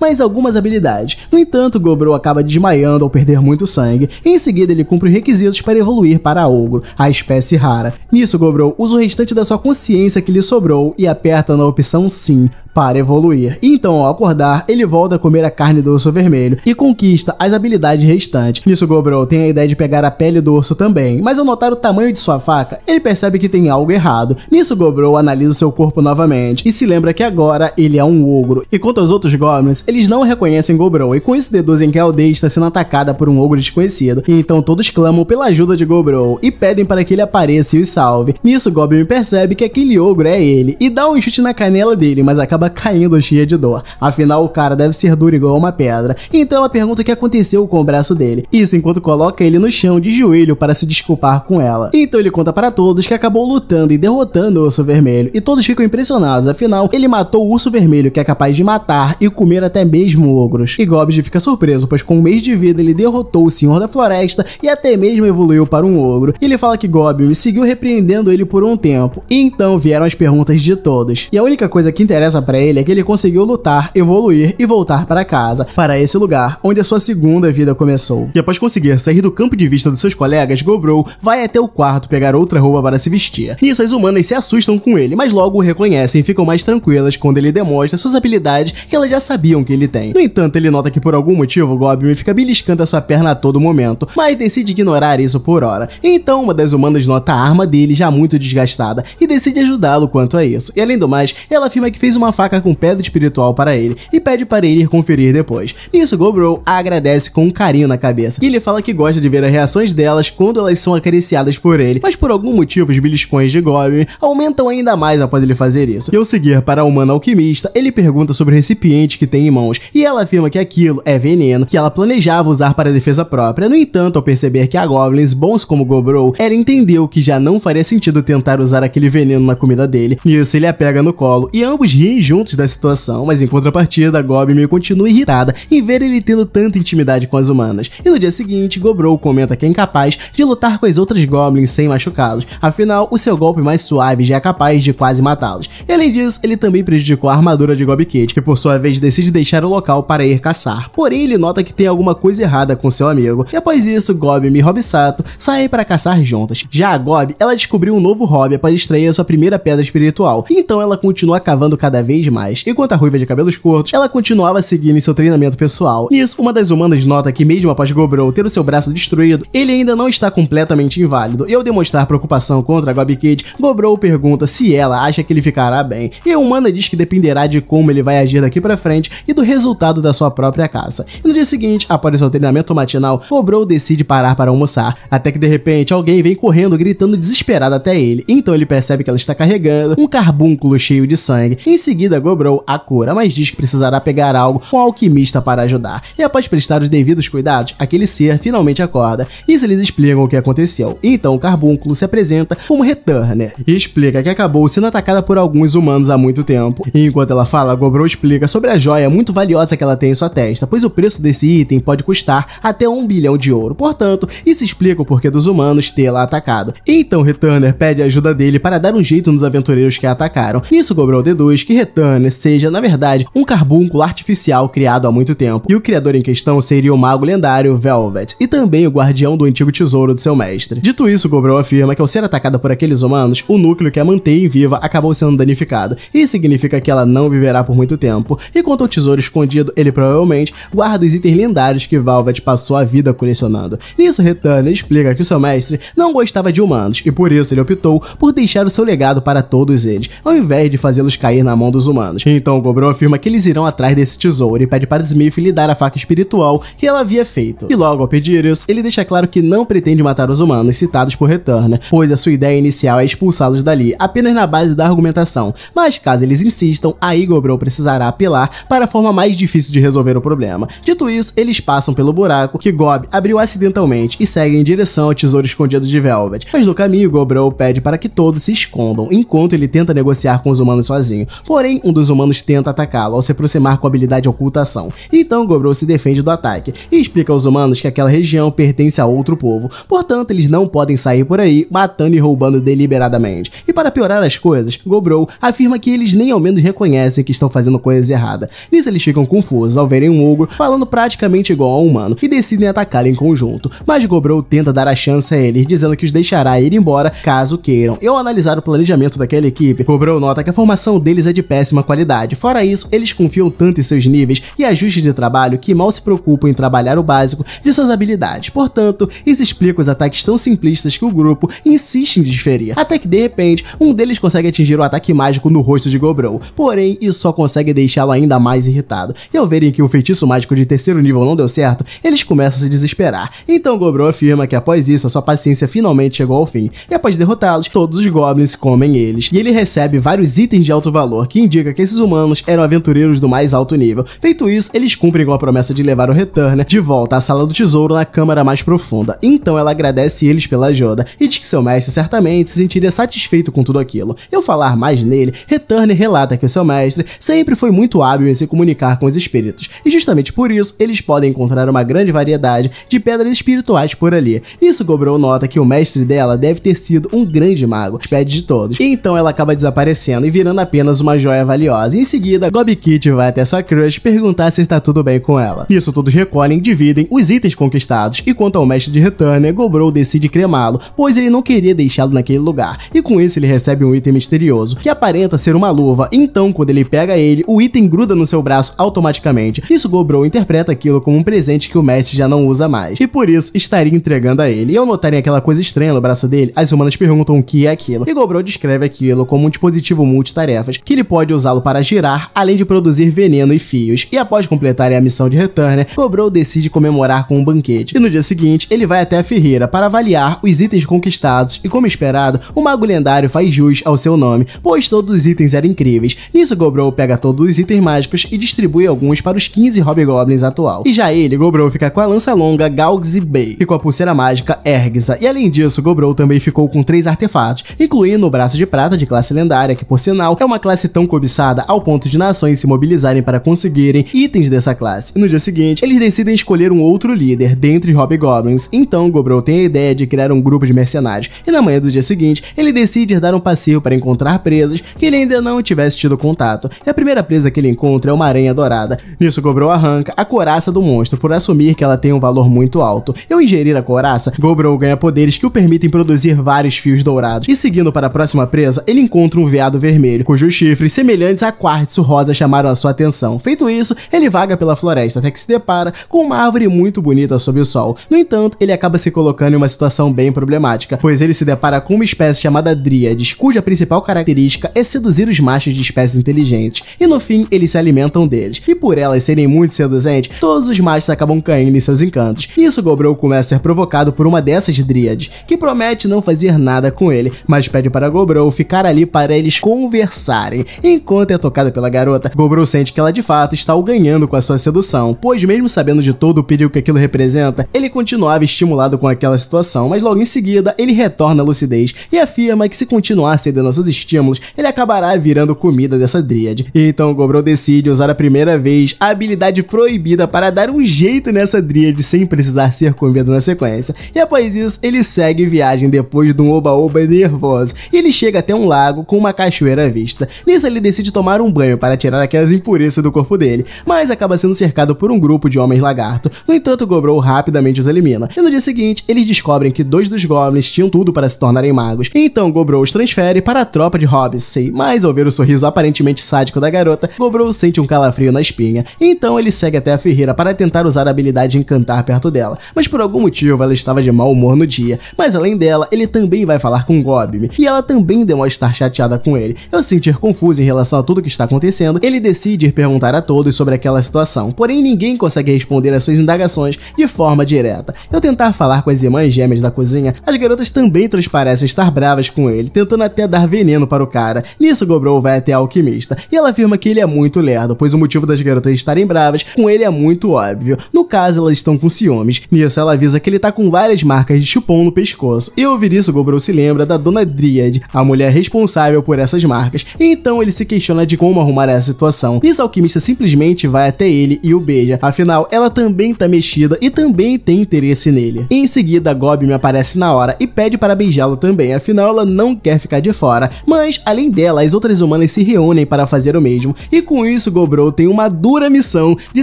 mais algumas habilidades. No entanto, Gobro acaba desmaiando ao perder muito sangue, e em seguida ele cumpre os requisitos para evoluir para Ogro, a espécie rara. Nisso, Gobro usa o restante da sua consciência que lhe sobrou e aperta na opção Sim para evoluir. Então, ao acordar, ele volta a comer a carne do urso vermelho e conquista as habilidades restantes. Nisso, Gobro tem a ideia de pegar a pele do urso também, mas ao notar o tamanho de sua faca, ele percebe que tem algo errado. Nisso, Gobro analisa seu corpo novamente e se lembra que agora ele é um ogro. E quanto aos outros goblins, eles não reconhecem Gobro e com isso deduzem que a aldeia está sendo atacada por um ogro desconhecido. E então todos clamam pela ajuda de Gobro e pedem para que ele apareça e os salve. Nisso, Goblin percebe que aquele ogro é ele e dá um chute na canela dele, mas acaba caindo cheia de dor. Afinal, o cara deve ser duro igual uma pedra. Então ela pergunta o que aconteceu com o braço dele. Isso enquanto coloca ele no chão de joelho para se desculpar com ela. Então ele conta para todos que acabou lutando e derrotando o urso vermelho. E todos ficam impressionados, afinal, ele matou o urso vermelho que é capaz de matar e comer até mesmo ogros. E Gobbs fica surpreso, pois com um mês de vida ele derrotou o Senhor da Floresta e até mesmo evoluiu para um ogro. E ele fala que Goblin seguiu repreendendo ele por um tempo. E então vieram as perguntas de todos. E a única coisa que interessa para ele é que ele conseguiu lutar, evoluir e voltar para casa, para esse lugar onde a sua segunda vida começou. E após conseguir sair do campo de vista dos seus colegas, Gobro vai até o quarto pegar outra roupa para se vestir. Nisso as humanas se assustam com ele, mas logo o reconhecem e ficam mais tranquilas quando ele demonstra suas habilidades que elas já sabiam que ele tem. No entanto, ele nota que por algum motivo Goblin fica beliscando a sua perna a todo momento, mas decide ignorar isso por hora. Então uma das humanas nota a arma dele já muito desgastada e decide ajudá-lo quanto a isso. E além do mais, ela afirma que fez uma faca com pedra espiritual para ele e pede para ele ir conferir depois. Nisso, Gobro agradece com um carinho na cabeça e ele fala que gosta de ver as reações delas quando elas são acariciadas por ele, mas por algum motivo os beliscões de Goblin aumentam ainda mais após ele fazer isso. E ao seguir para a humana alquimista, ele pergunta sobre o recipiente que tem em mãos e ela afirma que aquilo é veneno que ela planejava usar para defesa própria. No entanto, ao perceber que há goblins bons como Gobro, ela entendeu que já não faria sentido tentar usar aquele veneno na comida dele. Nisso, ele a pega no colo e ambos riem juntos da situação, mas em contrapartida, Goblin continua irritada em ver ele tendo tanta intimidade com as humanas. E no dia seguinte, Gobro comenta que é incapaz de lutar com as outras Goblins sem machucá-los, afinal, o seu golpe mais suave já é capaz de quase matá-los. E além disso, ele também prejudicou a armadura de Gobkit, que por sua vez decide deixar o local para ir caçar. Porém, ele nota que tem alguma coisa errada com seu amigo. E após isso, Gobi e Robisato saem para caçar juntas. Já a Gobi, ela descobriu um novo hobby para extrair a sua primeira pedra espiritual. Então ela continua cavando cada vez mais. Enquanto a ruiva de cabelos curtos, ela continuava seguindo seu treinamento pessoal. Nisso, uma das humanas nota que mesmo após Gobrou ter o seu braço destruído, ele ainda não está completamente inválido. E ao demonstrar preocupação contra a Gobi Kid, Gobrou pergunta se ela acha que ele ficará bem. E a humana diz que dependerá de como ele vai agir daqui para frente e do resultado da sua própria caça. E no dia seguinte, após seu treinamento matinal, Gobrou decide parar para almoçar, até que de repente alguém vem correndo gritando desesperado até ele. Então ele percebe que ela está carregando um carbúnculo cheio de sangue. Em seguida, Gobrou a cura, mas diz que precisará pegar algo com alquimista para ajudar. E após prestar os devidos cuidados, aquele ser finalmente acorda. Isso eles explicam o que aconteceu. Então o carbúnculo se apresenta como Returner e explica que acabou sendo atacada por alguns humanos há muito tempo. E enquanto ela fala, Gobrou explica sobre a joia muito valiosa que ela tem em sua testa, pois o preço desse item pode custar até um bilhão de ouro. Portanto, isso explica o porquê dos humanos tê-la atacado. Então Returner pede ajuda dele para dar um jeito nos aventureiros que a atacaram. Nisso Gobrou deduz que Returner seja, na verdade, um carbúnculo artificial criado há muito tempo. E o criador em questão seria o mago lendário Velvet, e também o guardião do antigo tesouro de seu mestre. Dito isso, Gobrou afirma que ao ser atacada por aqueles humanos, o núcleo que a mantém viva acabou sendo danificado. Isso significa que ela não viverá por muito tempo. E quanto ao tesouro escondido, ele provavelmente guarda os itens lendários que Velvet passou a vida colecionando. Nisso, Returner explica que o seu mestre não gostava de humanos, e por isso ele optou por deixar o seu legado para todos eles, ao invés de fazê-los cair na mão dos humanos. Então, Gobrou afirma que eles irão atrás desse tesouro e pede para Smith lhe dar a faca espiritual que ela havia feito. E logo ao pedir isso, ele deixa claro que não pretende matar os humanos citados por Returner, pois a sua ideia inicial é expulsá-los dali, apenas na base da argumentação. Mas caso eles insistam, aí Gobrou precisará apelar para a forma mais difícil de resolver o problema. Dito isso, eles passam pelo buraco que Gob abriu acidentalmente e seguem em direção ao tesouro escondido de Velvet. Mas no caminho, Gobrou pede para que todos se escondam, enquanto ele tenta negociar com os humanos sozinho. Porém, um dos humanos tenta atacá-lo ao se aproximar com a habilidade de ocultação. Então Gobrou se defende do ataque e explica aos humanos que aquela região pertence a outro povo, portanto eles não podem sair por aí matando e roubando deliberadamente. E para piorar as coisas, Gobrou afirma que eles nem ao menos reconhecem que estão fazendo coisas erradas. Nisso eles ficam confusos ao verem um ogro falando praticamente igual a um humano e decidem atacá-lo em conjunto. Mas Gobrou tenta dar a chance a eles, dizendo que os deixará ir embora caso queiram. E ao analisar o planejamento daquela equipe, Gobrou nota que a formação deles é de péssima qualidade. Fora isso, eles confiam tanto em seus níveis e ajustes de trabalho que mal se preocupam em trabalhar o básico de suas habilidades. Portanto, isso explica os ataques tão simplistas que o grupo insiste em desferir. Até que de repente, um deles consegue atingir o ataque mágico no rosto de Gobrou. Porém, isso só consegue deixá-lo ainda mais irritado. E ao verem que o feitiço mágico de terceiro nível não deu certo, eles começam a se desesperar. Então Gobrou afirma que após isso, a sua paciência finalmente chegou ao fim. E após derrotá-los, todos os goblins comem eles. E ele recebe vários itens de alto valor, que indica que esses humanos eram aventureiros do mais alto nível. Feito isso, eles cumprem com a promessa de levar o Returner de volta à sala do tesouro na câmara mais profunda. Então ela agradece eles pela ajuda e diz que seu mestre certamente se sentiria satisfeito com tudo aquilo. E ao falar mais nele, Returner relata que o seu mestre sempre foi muito hábil em se comunicar com os espíritos, e justamente por isso eles podem encontrar uma grande variedade de pedras espirituais por ali. Isso Gobrou nota que o mestre dela deve ter sido um grande mago, os de todos. E então ela acaba desaparecendo e virando apenas uma joia valiosa. Em seguida, Gobi Kit vai até sua crush perguntar se está tudo bem com ela. Isso todos recolhem e dividem os itens conquistados, e quanto ao mestre de Returner, Gobrou decide cremá-lo, pois ele não queria deixá-lo naquele lugar. E com isso ele recebe um item misterioso, que aparenta ser uma luva. Então, quando ele pega ele, o item gruda no seu braço automaticamente. Isso Gobrou interpreta aquilo como um presente que o mestre já não usa mais, e por isso estaria entregando a ele. E ao notarem aquela coisa estranha no braço dele, as humanas perguntam o que é aquilo, e Gobrou descreve aquilo como um dispositivo multitarefas, que ele pode usá-lo para girar, além de produzir veneno e fios. E após completarem a missão de Returner, Gobrou decide comemorar com um banquete. E no dia seguinte, ele vai até a ferreira para avaliar os itens conquistados, e como esperado, o mago lendário faz jus ao seu nome, pois todos os itens eram incríveis. Nisso, Gobrou pega todos os itens mágicos e distribui alguns para os 15 Hobgoblins atual. E já ele, Gobrou, fica com a lança longa Galgzi Bay e com a pulseira mágica Ergza. E além disso, Gobrou também ficou com três artefatos, incluindo o braço de prata de classe lendária, que por sinal é uma classe tão cobiçada ao ponto de nações se mobilizarem para conseguirem itens dessa classe. E no dia seguinte, eles decidem escolher um outro líder dentre Hobgoblins. Então, Gobrou tem a ideia de criar um grupo de mercenários. E na manhã do dia seguinte, ele decide dar um passeio para encontrar presas que ele ainda não tivesse tido contato. E a primeira presa que ele encontra encontra é uma aranha dourada. Nisso, Gobrou arranca a coraça do monstro por assumir que ela tem um valor muito alto. Ao ingerir a coraça, Gobrou ganha poderes que o permitem produzir vários fios dourados. E seguindo para a próxima presa, ele encontra um veado vermelho, cujos chifres semelhantes a quartzo rosa chamaram a sua atenção. Feito isso, ele vaga pela floresta até que se depara com uma árvore muito bonita sob o sol. No entanto, ele acaba se colocando em uma situação bem problemática, pois ele se depara com uma espécie chamada Dríades, cuja principal característica é seduzir os machos de espécies inteligentes, e no fim eles se alimentam deles. E por elas serem muito seduzentes, todos os machos acabam caindo em seus encantos. Nisso, Gobrou começa a ser provocado por uma dessas Dríades, que promete não fazer nada com ele, mas pede para Gobrou ficar ali para eles conversarem. Enquanto é tocada pela garota, Gobrou sente que ela de fato está o ganhando com a sua sedução, pois mesmo sabendo de todo o perigo que aquilo representa, ele continuava estimulado com aquela situação, mas logo em seguida ele retorna à lucidez e afirma que se continuar cedendo aos seus estímulos, ele acabará virando comida dessa dríade. Então Gobrou decide usar a primeira vez a habilidade proibida para dar um jeito nessa dríade sem precisar ser comido na sequência. E após isso, ele segue viagem depois de um oba-oba nervoso e ele chega até um lago com uma cachoeira à vista. Nisso ele decide tomar um banho para tirar aquelas impurezas do corpo dele, mas acaba sendo cercado por um grupo de homens lagarto. No entanto, Gobrou rapidamente os elimina. E no dia seguinte, eles descobrem que dois dos goblins tinham tudo para se tornarem magos. Então Gobrou os transfere para a tropa de Hobbs, mas ao ver o sorriso aparentemente sádico da garota, Gobrou sente um calafrio na espinha. Então ele segue até a ferreira para tentar usar a habilidade de encantar perto dela, mas por algum motivo ela estava de mau humor no dia. Mas além dela, ele também vai falar com Gobim, e ela também demonstra estar chateada com ele. Ao se sentir confuso em relação a tudo que está acontecendo, ele decide ir perguntar a todos sobre aquela situação, porém ninguém consegue responder às suas indagações de forma direta. Ao tentar falar com as irmãs gêmeas da cozinha, as garotas também transparecem estar bravas com ele, tentando até dar veneno para o cara. Nisso, Gobrou vai até a alquimista, e ela afirma que ele é muito lerdo, pois o motivo das garotas estarem bravas com ele é muito óbvio. No caso, elas estão com ciúmes. Nisso, ela avisa que ele tá com várias marcas de chupão no pescoço. E ouvir isso, Gobrou se lembra da Dona Dríade, a mulher responsável por essas marcas. Então ele se questiona de como arrumar essa situação. Nisso, a alquimista simplesmente vai até ele e o beija. Afinal, ela também tá mexida e também tem interesse nele. Em seguida, Gob me aparece na hora e pede para beijá-lo também. Afinal, ela não quer ficar de fora. Mas, além dela, as outras humanas se reúnem para fazer o mesmo. E com isso, Gobrou tem uma dura missão de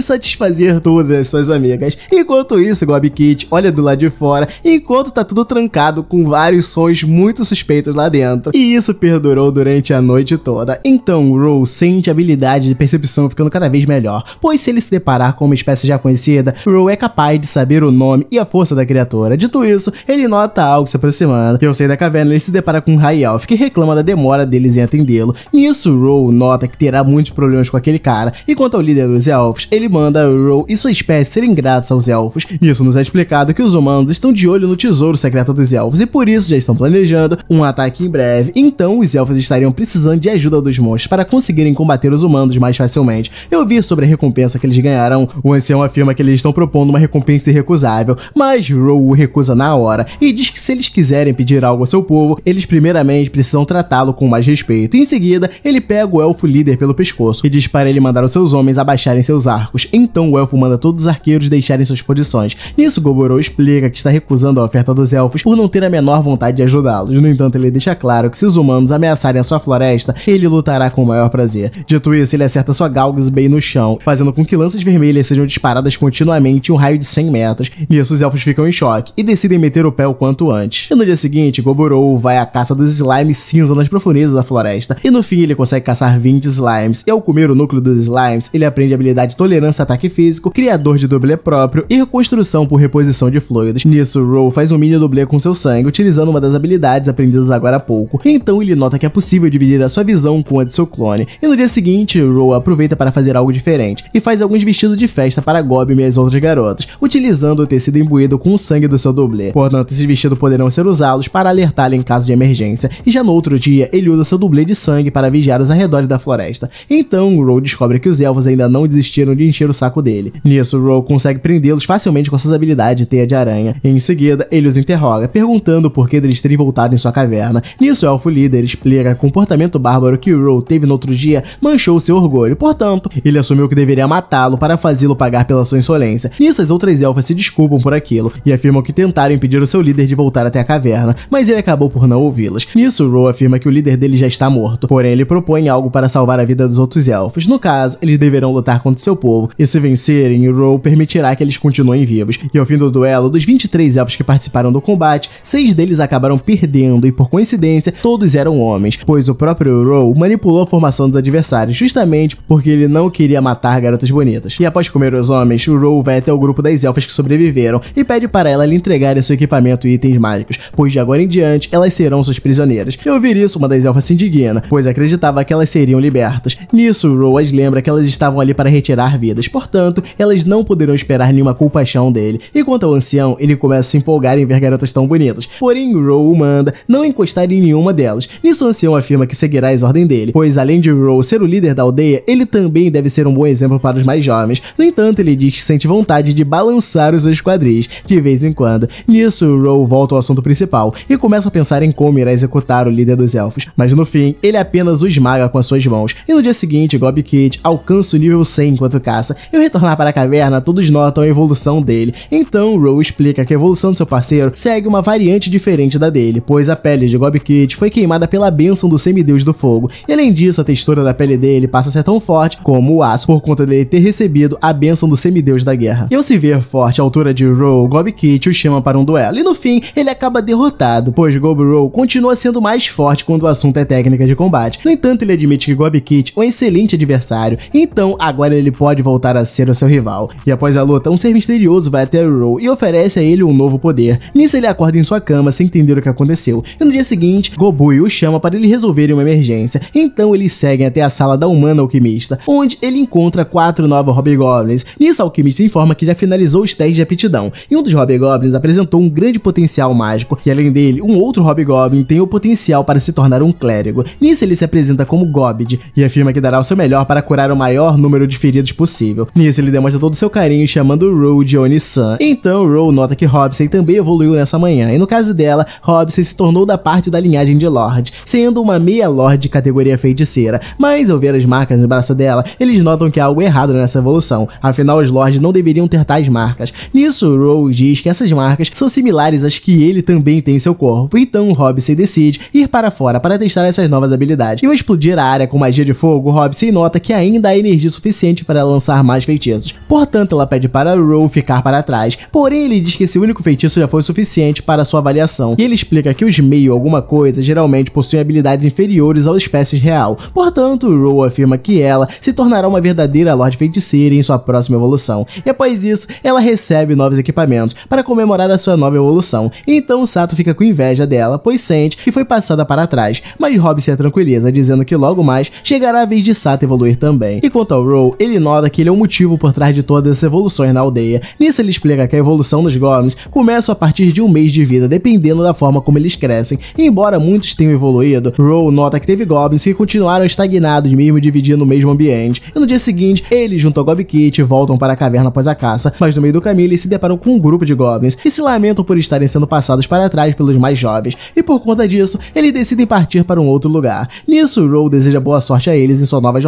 satisfazer todas as suas amigas. Enquanto isso, Gob Kit olha do lado de fora, enquanto tá tudo trancado com vários sons muito suspeitos lá dentro. E isso perdurou durante a noite toda. Então, Rose sente a habilidade de percepção ficando cada vez melhor, pois se ele se deparar com uma espécie já conhecida, Rose é capaz de saber o nome e a força da criatura. Dito isso, ele nota algo se aproximando. Ao sair da caverna, ele se depara com um High Elf que reclama da demora deles em atendê-lo. Nisso, Rose nota que terá muitos problemas com aquele cara, e quanto ao líder dos elfos, ele manda Rose e sua espécie serem gratos aos elfos. Nisso nos é explicado que os humanos estão de olho no tesouro secreto dos elfos e por isso já estão planejando um ataque em breve. Então os elfos estariam precisando de ajuda dos monstros para conseguirem combater os humanos mais facilmente. Eu vi sobre a recompensa que eles ganharão. O ancião afirma que eles estão propondo uma recompensa irrecusável, mas Row recusa na hora e diz que se eles quiserem pedir algo ao seu povo, eles primeiramente precisam tratá-lo com mais respeito. Em seguida, ele pega o elfo líder pelo pescoço e diz para ele mandar os seus homens abaixarem seus arcos. Então o elfo manda todos os arqueiros deixarem suas posições. Nisso, Goborou explica que está recusando a oferta dos elfos por não ter a menor vontade de ajudá-los. No entanto, ele deixa claro que se os humanos ameaçarem a sua floresta, ele lutará com o maior prazer. Dito isso, ele acerta sua Galgus bem no chão, fazendo com que lanças vermelhas sejam disparadas continuamente em um raio de 100 metros. Nisso, os elfos ficam em choque e decidem meter o pé o quanto antes. E no dia seguinte, Goborou vai à caça dos slimes cinza nas profundezas da floresta, e no fim ele consegue caçar 20 slimes, e ao comer o núcleo dos slimes, ele aprende a habilidade tolerância ataque físico, criador de dublê próprio e reconstrução por reposição de fluidos. Nisso, Row faz um mini dublê com seu sangue, utilizando uma das habilidades aprendidas agora há pouco. Então ele nota que é possível dividir a sua visão com a de seu clone. E no dia seguinte, Row aproveita para fazer algo diferente e faz alguns vestidos de festa para Gob e as outras garotas, utilizando o tecido imbuído com o sangue do seu dublê. Portanto, esses vestidos poderão ser usados para alertá-lo em caso de emergência. E já no outro dia, ele usa seu dublê de sangue para vigiar os arredores da floresta. Então, Row descobre que os elfos ainda não desistiram de encher o saco dele. Nisso, Row consegue prendê-los facilmente com suas habilidades de teia de aranha. Em seguida, ele os interroga, perguntando por que deles terem voltado em sua caverna. Nisso, o elfo líder explica que o comportamento bárbaro que Row teve no outro dia manchou seu orgulho. Portanto, ele assumiu que deveria matá-lo para fazê-lo pagar pela sua insolência. Nisso, as outras elfas se desculpam por aquilo e afirmam que tentaram impedir o seu líder de voltar até a caverna, mas ele acabou por não ouvi-las. Nisso, Row afirma que o líder dele já está morto, porém ele propõe algo para salvar a vida dos outros elfos elfos. No caso, eles deverão lutar contra seu povo, e se vencerem, Ro permitirá que eles continuem vivos. E ao fim do duelo, dos 23 elfos que participaram do combate, seis deles acabaram perdendo, e por coincidência, todos eram homens, pois o próprio Ro manipulou a formação dos adversários, justamente porque ele não queria matar garotas bonitas. E após comer os homens, o Ro vai até o grupo das elfas que sobreviveram e pede para ela lhe entregar seu equipamento e itens mágicos, pois de agora em diante elas serão suas prisioneiras. E ouvir isso, uma das elfas se indigna, pois acreditava que elas seriam libertas. Nisso, Ro as lembra que elas estavam ali para retirar vidas, portanto, elas não poderão esperar nenhuma compaixão dele. E quanto ao ancião, ele começa a se empolgar em ver garotas tão bonitas, porém Ro manda não encostar em nenhuma delas. Nisso, o ancião afirma que seguirá as ordens dele, pois além de Ro ser o líder da aldeia, ele também deve ser um bom exemplo para os mais jovens. No entanto, ele diz que sente vontade de balançar os seus quadris de vez em quando. Nisso, Ro volta ao assunto principal e começa a pensar em como irá executar o líder dos elfos, mas no fim, ele apenas o esmaga com as suas mãos. E no dia seguinte, Gob Kid alcança o nível 100 enquanto caça, e ao retornar para a caverna, todos notam a evolução dele. Então, Ro explica que a evolução do seu parceiro segue uma variante diferente da dele, pois a pele de Gob Kid foi queimada pela bênção do semideus do fogo, e além disso, a textura da pele dele passa a ser tão forte como o aço, por conta dele ter recebido a bênção do semideus da guerra. E ao se ver forte à altura de Ro, Gob Kid o chama para um duelo, e no fim, ele acaba derrotado, pois Gob Ro continua sendo mais forte quando o assunto é técnica de combate. No entanto, ele admite que Gob Kid é um excelente adversário, então agora ele pode voltar a ser o seu rival. E após a luta, um ser misterioso vai até Ro e oferece a ele um novo poder. Nisso ele acorda em sua cama sem entender o que aconteceu. E no dia seguinte, Gobui o chama para ele resolver uma emergência. Então eles seguem até a sala da humana alquimista, onde ele encontra quatro novos Hobgoblins. Nisso, a alquimista informa que já finalizou os testes de aptidão, e um dos Hobgoblins apresentou um grande potencial mágico, e além dele, um outro Hobgoblin tem o potencial para se tornar um clérigo. Nisso, ele se apresenta como Gobid e afirma que dará o seu melhor para curar o maior número de feridos possível. Nisso, ele demonstra todo o seu carinho chamando Ro de Oni-san. Então, Ro nota que Robsey também evoluiu nessa manhã, e no caso dela, Robsey se tornou da parte da linhagem de Lorde, sendo uma meia Lorde de categoria feiticeira. Mas ao ver as marcas no braço dela, eles notam que há algo errado nessa evolução, afinal os Lords não deveriam ter tais marcas. Nisso, Ro diz que essas marcas são similares às que ele também tem em seu corpo, então Robsey decide ir para fora para testar essas novas habilidades. E ao explodir a área com magia de fogo, Robsey nota que ainda há energia suficiente para lançar mais feitiços. Portanto, ela pede para Ro ficar para trás, porém ele diz que esse único feitiço já foi suficiente para sua avaliação, e ele explica que os meio alguma coisa geralmente possuem habilidades inferiores ao espécies real. Portanto, Ro afirma que ela se tornará uma verdadeira Lorde Feiticeira em sua próxima evolução. E após isso, ela recebe novos equipamentos para comemorar a sua nova evolução. Então Sato fica com inveja dela, pois sente que foi passada para trás, mas Rob se tranquiliza, dizendo que logo mais chegará a vez de Sato evoluir também. E quanto ao Ro, ele nota que ele é o motivo por trás de todas as evoluções na aldeia. Nisso ele explica que a evolução dos goblins começa a partir de um mês de vida, dependendo da forma como eles crescem. E embora muitos tenham evoluído, Ro nota que teve goblins que continuaram estagnados mesmo dividindo o mesmo ambiente. E no dia seguinte, ele junto ao Gob Kit voltam para a caverna após a caça, mas no meio do caminho eles se deparam com um grupo de goblins e se lamentam por estarem sendo passados para trás pelos mais jovens. E por conta disso, eles decidem partir para um outro lugar. Nisso, Ro deseja boa sorte a eles em sua nova jornada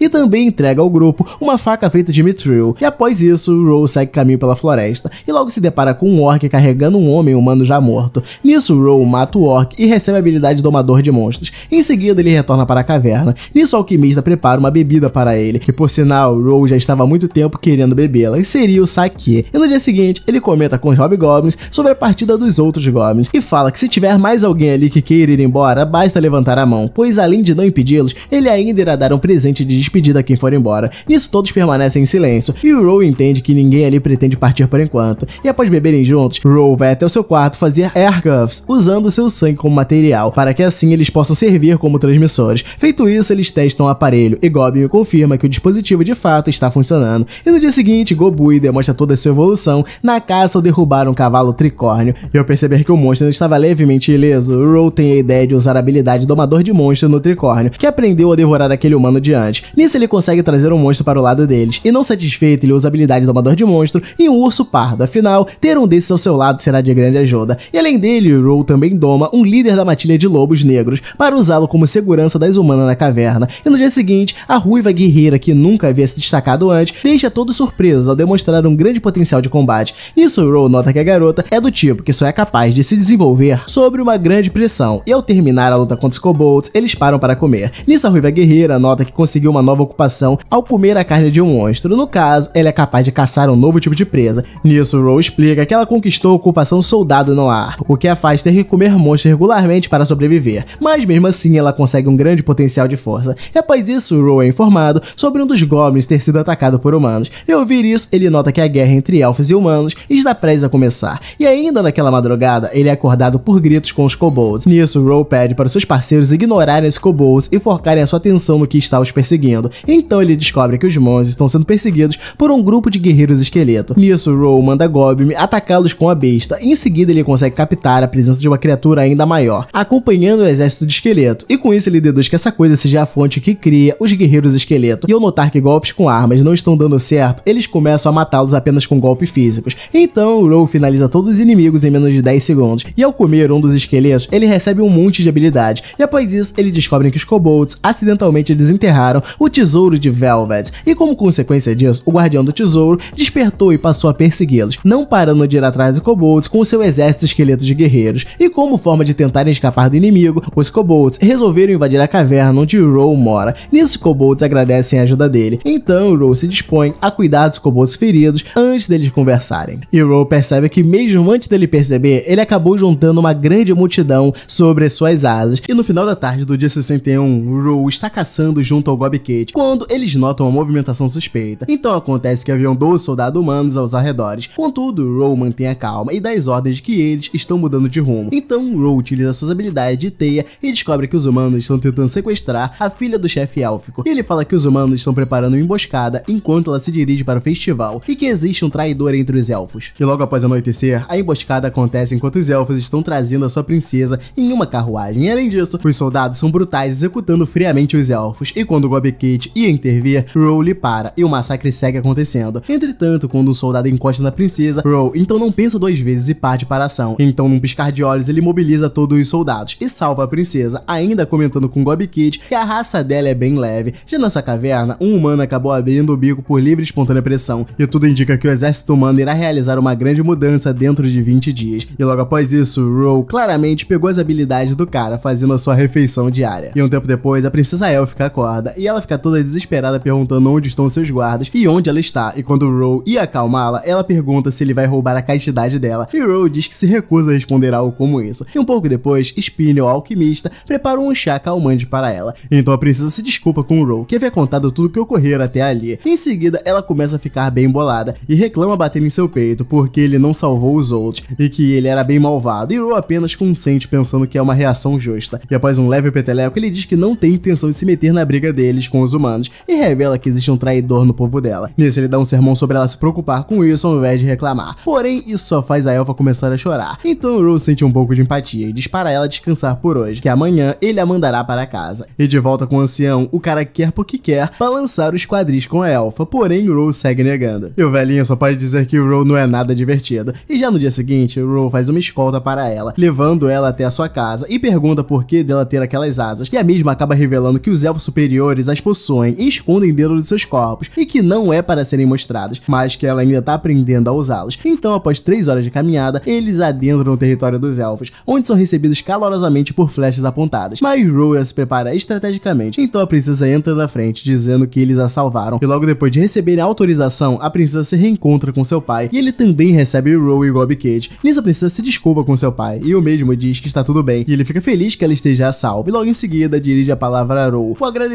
e também entrega ao grupo uma faca feita de mithril. E após isso, Ro segue caminho pela floresta e logo se depara com um orc carregando um homem humano já morto. Nisso, Ro mata o orc e recebe a habilidade domador de monstros. Em seguida, ele retorna para a caverna. Nisso, o alquimista prepara uma bebida para ele, que por sinal, Ro já estava há muito tempo querendo bebê-la, e seria o saque. E no dia seguinte, ele comenta com os Hobgoblins sobre a partida dos outros Goblins e fala que se tiver mais alguém ali que queira ir embora, basta levantar a mão, pois além de não impedi-los, ele ainda irá dar um presente de despedida a quem for embora. Nisso, todos permanecem em silêncio e o Ro entende que ninguém ali pretende partir por enquanto. E após beberem juntos, Ro vai até o seu quarto fazer aircuffs, usando seu sangue como material, para que assim eles possam servir como transmissores. Feito isso, eles testam o aparelho e Goblin confirma que o dispositivo de fato está funcionando. E no dia seguinte, Gobui demonstra toda a sua evolução na caça ao derrubar um cavalo tricórnio. E ao perceber que o monstro estava levemente ileso, Ro tem a ideia de usar a habilidade Domador de Monstro no tricórnio, que aprendeu a devorar aquele humano de antes. Nisso ele consegue trazer um monstro para o lado deles, e não satisfeito, ele usa a habilidade Domador de Monstro e um urso pardo. Afinal, ter um desses ao seu lado será de grande ajuda. E além dele, Ro também doma um líder da matilha de lobos negros para usá-lo como segurança das humanas na caverna. E no dia seguinte, a ruiva guerreira que nunca havia se destacado antes deixa todos surpresos ao demonstrar um grande potencial de combate. Nisso, Ro nota que a garota é do tipo que só é capaz de se desenvolver sobre uma grande pressão, e ao terminar a luta contra os kobolds, eles param para comer. Nisso, a ruiva guerreira nota que conseguiu uma nova ocupação ao comer a carne de um monstro. No caso, ele é capaz de caçar um novo tipo de presa. Nisso, Ro explica que ela conquistou a ocupação soldado no ar, o que a faz ter que comer monstros regularmente para sobreviver. Mas mesmo assim, ela consegue um grande potencial de força. E após isso, Ro é informado sobre um dos goblins ter sido atacado por humanos. E ao ouvir isso, ele nota que a guerra entre elfos e humanos está prestes a começar. E ainda naquela madrugada, ele é acordado por gritos com os kobolds. Nisso, Ro pede para seus parceiros ignorarem os kobolds e focarem a sua atenção no que está os perseguindo. Então ele descobre que os monstros estão sendo perseguidos por um grupo de guerreiros esqueleto. Nisso, Ro manda Goblin atacá-los com a besta. Em seguida, ele consegue captar a presença de uma criatura ainda maior, acompanhando o exército de esqueleto. E com isso, ele deduz que essa coisa seja a fonte que cria os guerreiros esqueleto. E ao notar que golpes com armas não estão dando certo, eles começam a matá-los apenas com golpes físicos. Então, Ro finaliza todos os inimigos em menos de 10 segundos. E ao comer um dos esqueletos, ele recebe um monte de habilidade. E após isso, ele descobre que os kobolds acidentalmente desenterraram o tesouro de Velvet. E como consequência disso, o guardião do tesouro despertou e passou a persegui-los, não parando de ir atrás dos kobolds com seu exército esqueleto de guerreiros. E como forma de tentarem escapar do inimigo, os kobolds resolveram invadir a caverna onde Ro mora. Nisso, kobolds agradecem a ajuda dele. Então, Ro se dispõe a cuidar dos kobolds feridos antes deles conversarem. E Ro percebe que mesmo antes dele perceber, ele acabou juntando uma grande multidão sobre suas asas. E no final da tarde do dia 61, Ro está caçando junto ao Gobkate quando eles notam uma movimentação suspeita. Então acontece que haviam 12 soldados humanos aos arredores. Contudo, Ro mantém a calma e dá as ordens de que eles estão mudando de rumo. Então Ro utiliza suas habilidades de teia e descobre que os humanos estão tentando sequestrar a filha do chefe élfico. E ele fala que os humanos estão preparando uma emboscada enquanto ela se dirige para o festival e que existe um traidor entre os elfos. E logo após anoitecer, a emboscada acontece enquanto os elfos estão trazendo a sua princesa em uma carruagem. E além disso, os soldados são brutais executando friamente os elfos. E quando Gobekate ia intervir, Ro lhe para e o massacre segue acontecendo. Entretanto, quando um soldado encosta na princesa, Ro então não pensa duas vezes e parte para a ação. Então, num piscar de olhos, ele mobiliza todos os soldados e salva a princesa, ainda comentando com Gobekate que a raça dela é bem leve. Já na sua caverna, um humano acabou abrindo o bico por livre e espontânea pressão, e tudo indica que o exército humano irá realizar uma grande mudança dentro de 20 dias. E logo após isso, Ro claramente pegou as habilidades do cara, fazendo a sua refeição diária. E um tempo depois, a princesa élfica acorda e ela fica toda desesperada perguntando onde estão seus guardas e onde ela está. E quando Ro ia acalmá-la, ela pergunta se ele vai roubar a castidade dela. E Ro diz que se recusa a responder algo como isso. E um pouco depois, Spinel, o alquimista, preparou um chá calmante para ela. Então a princesa se desculpa com Ro, que havia contado tudo o que ocorrera até ali. Em seguida, ela começa a ficar bem bolada e reclama bater em seu peito porque ele não salvou os outros e que ele era bem malvado. E Ro apenas consente pensando que é uma reação justa. E após um leve peteleco, ele diz que não tem intenção de se meter na briga deles com os humanos e revela que existe um traidor no povo dela. Nisso, ele dá um sermão sobre ela se preocupar com isso ao invés de reclamar. Porém, isso só faz a elfa começar a chorar. Então Rose sente um pouco de empatia e diz para ela descansar por hoje, que amanhã ele a mandará para casa. E de volta com o ancião, o cara quer porque quer balançar os quadris com a elfa, porém Rose segue negando. E o velhinho só pode dizer que Ro não é nada divertido. E já no dia seguinte, Ro faz uma escolta para ela, levando ela até a sua casa e pergunta por que dela ter aquelas asas. E a mesma acaba revelando que os elfos superiores as possuem e escondem dentro de seus corpos, e que não é para serem mostrados, mas que ela ainda está aprendendo a usá-los. Então, após três horas de caminhada, eles adentram o território dos elfos, onde são recebidos calorosamente por flechas apontadas. Mas Roya se prepara estrategicamente, então a princesa entra na frente, dizendo que eles a salvaram. E logo depois de receberem a autorização, a princesa se reencontra com seu pai, e ele também recebe Ro e Gobkate. Nisso, a princesa se desculpa com seu pai, e o mesmo diz que está tudo bem, e ele fica feliz que ela esteja a salvo, e logo em seguida dirige a palavra a Ro, o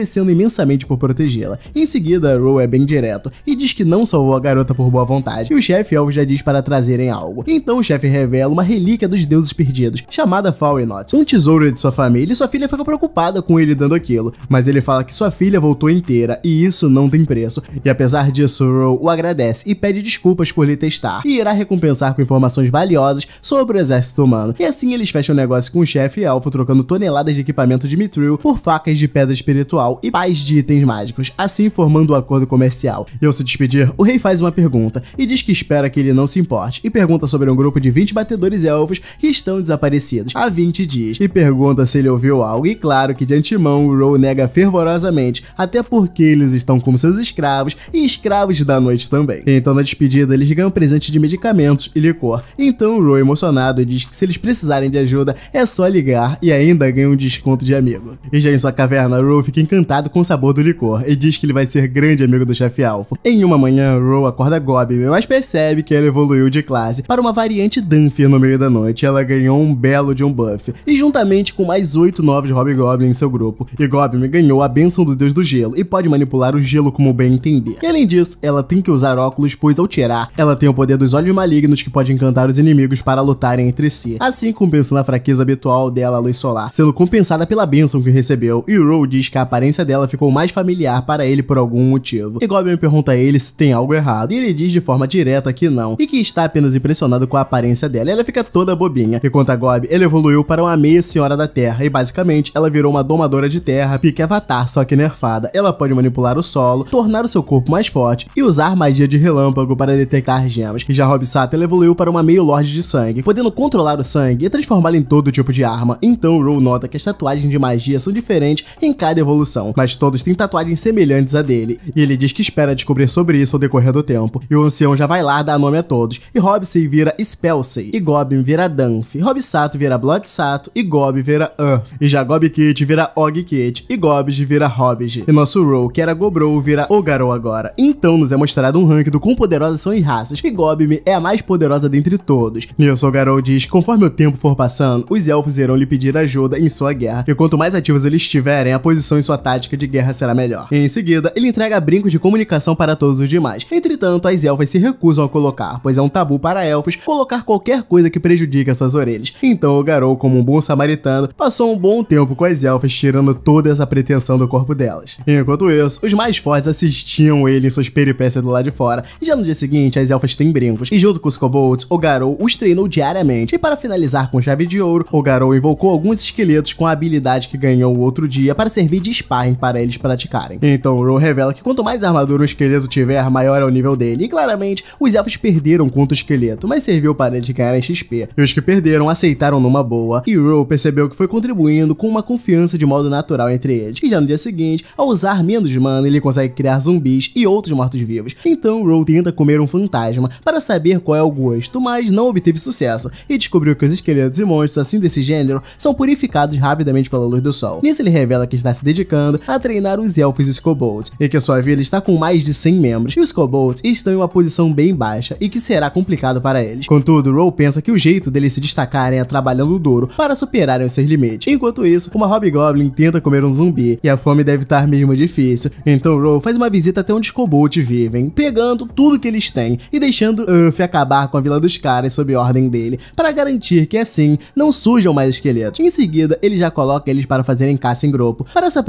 agradecendo imensamente por protegê-la. Em seguida, Ro é bem direto, e diz que não salvou a garota por boa vontade, e o chefe elfo já diz para trazerem algo. Então o chefe revela uma relíquia dos deuses perdidos, chamada Fallenot, um tesouro de sua família, e sua filha fica preocupada com ele dando aquilo, mas ele fala que sua filha voltou inteira, e isso não tem preço. E apesar disso, Ro o agradece e pede desculpas por lhe testar, e irá recompensar com informações valiosas sobre o exército humano. E assim eles fecham o negócio com o chefe elfo trocando toneladas de equipamento de Mithril por facas de pedra espiritual e pás de itens mágicos, assim formando um acordo comercial. E ao se despedir, o rei faz uma pergunta e diz que espera que ele não se importe, e pergunta sobre um grupo de 20 batedores elfos que estão desaparecidos há 20 dias, e pergunta se ele ouviu algo, e claro que de antemão Ro nega fervorosamente, até porque eles estão como seus escravos e escravos da noite também. Então na despedida eles ganham presente de medicamentos e licor, então Ro emocionado diz que se eles precisarem de ajuda é só ligar e ainda ganha um desconto de amigo. E já em sua caverna, Ro fica encantado encantado com o sabor do licor e diz que ele vai ser grande amigo do chefe Alfo. Em uma manhã, Ro acorda Gob, mas percebe que ela evoluiu de classe para uma variante Dunphy no meio da noite. Ela ganhou um belo de um buff, e juntamente com mais oito novos Hobgoblin em seu grupo. E Goblin ganhou a bênção do deus do gelo e pode manipular o gelo como bem entender. E além disso, ela tem que usar óculos, pois ao tirar, ela tem o poder dos olhos malignos que pode encantar os inimigos para lutarem entre si, assim compensando a fraqueza habitual dela à luz solar, sendo compensada pela bênção que recebeu. E Ro diz que a aparência dela ficou mais familiar para ele por algum motivo. E Goblin pergunta a ele se tem algo errado, e ele diz de forma direta que não, e que está apenas impressionado com a aparência dela. E ela fica toda bobinha. E quanto a Gob, ele evoluiu para uma meia senhora da Terra, e basicamente ela virou uma domadora de terra, pique avatar, só que nerfada. Ela pode manipular o solo, tornar o seu corpo mais forte e usar magia de relâmpago para detectar gemas. E já Rob Sato evoluiu para uma meio lorde de sangue, podendo controlar o sangue e transformá-lo em todo tipo de arma. Então Ro nota que as tatuagens de magia são diferentes em cada evolução, mas todos têm tatuagens semelhantes a dele. E ele diz que espera descobrir sobre isso ao decorrer do tempo. E o ancião já vai lá dar nome a todos. E Robsei vira Spellsei, e Goblin vira Dunph, Rob Sato vira Blood Sato, e Gob vira Earth. E já Gob Kit vira Og Kit, e Gobs vira Hobbit. E nosso Ro, que era Gobro, vira Ogaro agora. Então nos é mostrado um ranking do quão poderosas são as raças, e Gobim é a mais poderosa dentre todos. Nisso, Ogaro diz que conforme o tempo for passando, os elfos irão lhe pedir ajuda em sua guerra, e quanto mais ativos eles estiverem, a posição em sua tática de guerra será melhor. Em seguida, ele entrega brincos de comunicação para todos os demais. Entretanto, as elfas se recusam a colocar, pois é um tabu para elfos colocar qualquer coisa que prejudique as suas orelhas. Então, o Garou, como um bom samaritano, passou um bom tempo com as elfas tirando toda essa pretensão do corpo delas. Enquanto isso, os mais fortes assistiam ele em suas peripécias do lado de fora. E já no dia seguinte, as elfas têm brincos, e junto com os kobolds, o Garou os treinou diariamente. E para finalizar com chave de ouro, o Garou invocou alguns esqueletos com a habilidade que ganhou o outro dia para servir de sparring para eles praticarem. Então, o Ro revela que quanto mais armadura um esqueleto tiver, maior é o nível dele. E claramente, os elfos perderam contra o esqueleto, mas serviu para eles ganharem XP. E os que perderam aceitaram numa boa. E Ro percebeu que foi contribuindo com uma confiança de modo natural entre eles. E já no dia seguinte, ao usar menos mana, ele consegue criar zumbis e outros mortos-vivos. Então Ro tenta comer um fantasma para saber qual é o gosto, mas não obteve sucesso e descobriu que os esqueletos e monstros assim desse gênero são purificados rapidamente pela luz do sol. Nisso ele revela que está se dedicando a treinar os elfos e os kobolds, e que sua vila está com mais de 100 membros, e os kobolds estão em uma posição bem baixa e que será complicado para eles. Contudo, Ro pensa que o jeito deles se destacarem é trabalhando duro para superarem os seus limites. Enquanto isso, uma Hobgoblin tenta comer um zumbi, e a fome deve estar mesmo difícil. Então Ro faz uma visita até onde os kobolds vivem, pegando tudo que eles têm e deixando Uff acabar com a vila dos caras sob ordem dele, para garantir que assim não surjam mais esqueletos. Em seguida, ele já coloca eles para fazerem caça em grupo, para se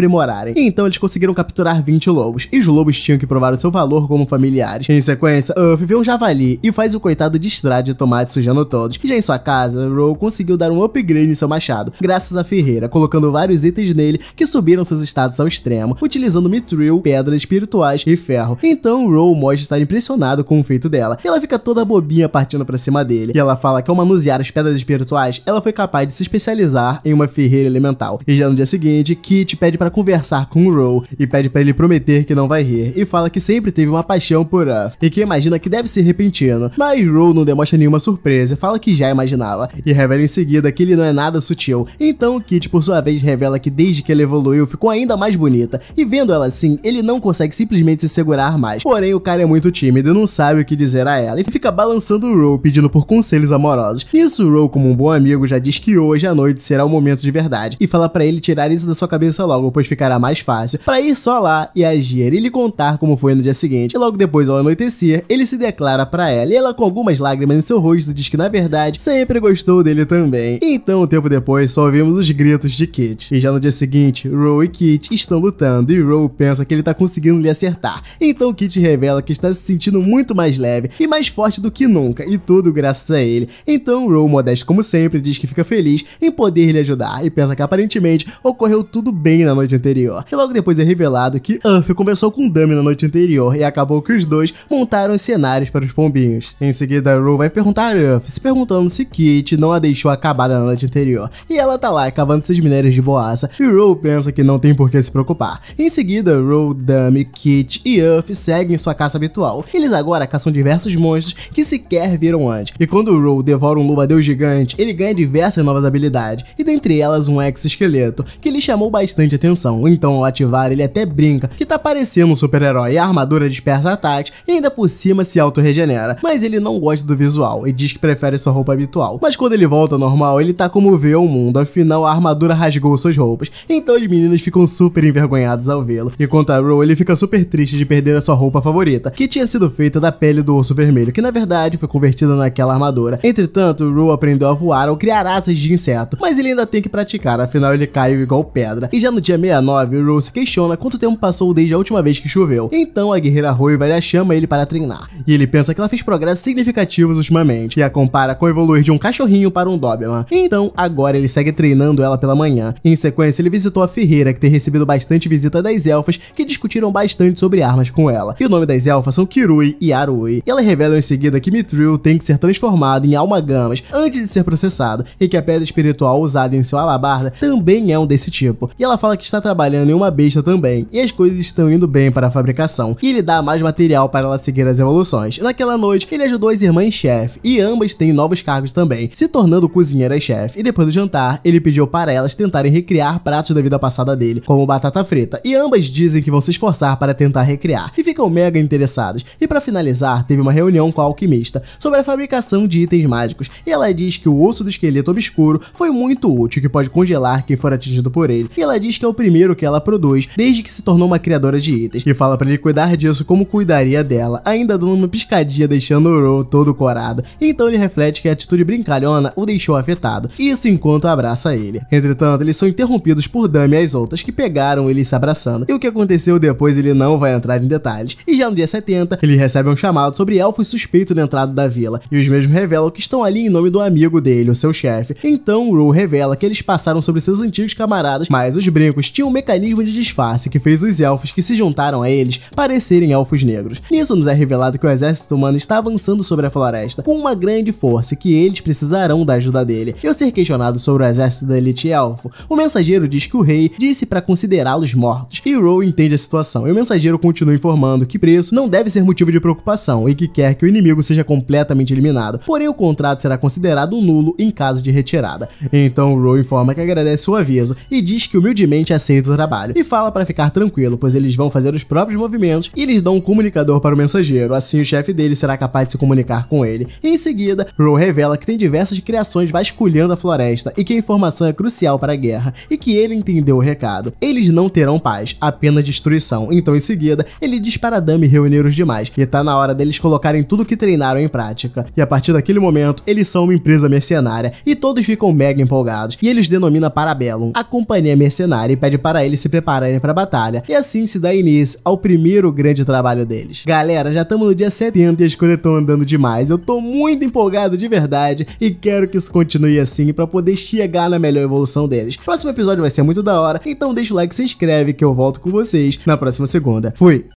E então eles conseguiram capturar 20 lobos, e os lobos tinham que provar o seu valor como familiares. Em sequência, Uff vê um javali e faz o coitado de estrada de tomate sujando todos. Já em sua casa, Ro conseguiu dar um upgrade em seu machado, graças à ferreira, colocando vários itens nele que subiram seus status ao extremo, utilizando mithril, pedras espirituais e ferro. Então Ro mostra estar impressionado com o feito dela, e ela fica toda bobinha partindo para cima dele. E ela fala que ao manusear as pedras espirituais, ela foi capaz de se especializar em uma ferreira elemental. E já no dia seguinte, Kit pede para conversar com o Ro e pede para ele prometer que não vai rir, e fala que sempre teve uma paixão por Uff, e que imagina que deve ser repentino. Mas Ro não demonstra nenhuma surpresa, fala que já imaginava, e revela em seguida que ele não é nada sutil. Então Kit, por sua vez, revela que desde que ele evoluiu, ficou ainda mais bonita, e vendo ela assim, ele não consegue simplesmente se segurar mais. Porém, o cara é muito tímido e não sabe o que dizer a ela, e fica balançando o Ro, pedindo por conselhos amorosos. Nisso, Ro, como um bom amigo, já diz que hoje à noite será o momento de verdade, e fala para ele tirar isso da sua cabeça logo, pois ficará mais fácil, para ir só lá e agir e lhe contar como foi no dia seguinte. E logo depois, ao anoitecer, ele se declara para ela, e ela com algumas lágrimas em seu rosto diz que na verdade sempre gostou dele também. Então, um tempo depois, só ouvimos os gritos de Kit. E já no dia seguinte, Ro e Kit estão lutando, e Ro pensa que ele tá conseguindo lhe acertar. Então Kit revela que está se sentindo muito mais leve e mais forte do que nunca, e tudo graças a ele. Então Ro, modesto como sempre, diz que fica feliz em poder lhe ajudar, e pensa que aparentemente ocorreu tudo bem na noite anterior. E logo depois é revelado que Uff conversou com Dummy na noite anterior, e acabou que os dois montaram os cenários para os pombinhos. Em seguida, Ro vai perguntar a Uff, se perguntando se Kit não a deixou acabada na noite anterior. E ela tá lá cavando seus minérios de boaça, e Ro pensa que não tem por que se preocupar. Em seguida, Ro, Dummy, Kit e Uff seguem sua caça habitual. Eles agora caçam diversos monstros que sequer viram antes. E quando o Ro devora um lobo gigante, ele ganha diversas novas habilidades, e dentre elas um exoesqueleto, que lhe chamou bastante atenção. Então ao ativar ele até brinca que tá parecendo um super-herói a armadura dispersa ataques e ainda por cima se auto-regenera, mas ele não gosta do visual e diz que prefere sua roupa habitual. Mas quando ele volta ao normal, ele tá como vê o mundo, afinal a armadura rasgou suas roupas, então as meninas ficam super envergonhadas ao vê-lo. E quanto a Ro, ele fica super triste de perder a sua roupa favorita, que tinha sido feita da pele do urso vermelho, que na verdade foi convertida naquela armadura. Entretanto, Ro aprendeu a voar ao criar asas de inseto, mas ele ainda tem que praticar, afinal ele caiu igual pedra. E já no dia 69, Ro se questiona quanto tempo passou desde a última vez que choveu. Então a guerreira Ruiva chama ele para treinar. E ele pensa que ela fez progressos significativos ultimamente, e a compara com evoluir de um cachorrinho para um Doberman. Então agora ele segue treinando ela pela manhã. Em sequência, ele visitou a ferreira, que tem recebido bastante visita das elfas, que discutiram bastante sobre armas com ela. E o nome das elfas são Kirui e Arui. E ela revela em seguida que Mithril tem que ser transformado em alma-gamas antes de ser processado, e que a pedra espiritual usada em seu alabarda também é um desse tipo. E ela fala que está trabalhando em uma besta também, e as coisas estão indo bem para a fabricação, e ele dá mais material para ela seguir as evoluções. Naquela noite, ele ajudou as irmãs-chefe, e ambas têm novos cargos também, se tornando cozinheira-chefe. E depois do jantar, ele pediu para elas tentarem recriar pratos da vida passada dele, como batata frita, e ambas dizem que vão se esforçar para tentar recriar, e ficam mega interessadas. E para finalizar, teve uma reunião com a alquimista sobre a fabricação de itens mágicos, e ela diz que o osso do esqueleto obscuro foi muito útil, que pode congelar quem for atingido por ele, e ela diz que é o primeiro que ela produz desde que se tornou uma criadora de itens, e fala para ele cuidar disso como cuidaria dela, ainda dando uma piscadinha deixando o Ro todo corado. Então ele reflete que a atitude brincalhona o deixou afetado, isso enquanto abraça ele. Entretanto, eles são interrompidos por Dami e as outras que pegaram ele se abraçando, e o que aconteceu depois ele não vai entrar em detalhes. E já no dia 70, ele recebe um chamado sobre elfos suspeitos da entrada da vila, e os mesmos revelam que estão ali em nome do amigo dele, o seu chefe. Então Ro revela que eles passaram sobre seus antigos camaradas, mas os brincos tinham um mecanismo de disfarce que fez os elfos que se juntaram a eles parecerem elfos negros. Nisso nos é revelado que o exército humano está avançando sobre a floresta com uma grande força que eles precisarão da ajuda dele. E ao ser questionado sobre o exército da elite elfo, o mensageiro diz que o rei disse para considerá-los mortos. E Ro entende a situação e o mensageiro continua informando que preço não deve ser motivo de preocupação e que quer que o inimigo seja completamente eliminado. Porém, o contrato será considerado nulo em caso de retirada. Então Ro informa que agradece o aviso e diz que humildemente aceita o trabalho e fala para ficar tranquilo, pois eles vão fazer os próprios movimentos e eles dão um comunicador para o mensageiro, assim o chefe dele será capaz de se comunicar com ele. E em seguida, Ro revela que tem diversas criações vasculhando a floresta e que a informação é crucial para a guerra e que ele entendeu o recado. Eles não terão paz, apenas destruição. Então em seguida, ele diz para Dami reunir os demais e tá na hora deles colocarem tudo que treinaram em prática. E a partir daquele momento, eles são uma empresa mercenária e todos ficam mega empolgados. E eles denominam Parabellum, a companhia mercenária, e pede para eles se prepararem para a batalha. E assim se dá início ao primeiro grande trabalho deles. Galera, já estamos no dia 70 e as coisas estão andando demais. Eu tô muito empolgado de verdade e quero que isso continue assim para poder chegar na melhor evolução deles. Próximo episódio vai ser muito da hora, então deixa o like, se inscreve que eu volto com vocês na próxima segunda. Fui!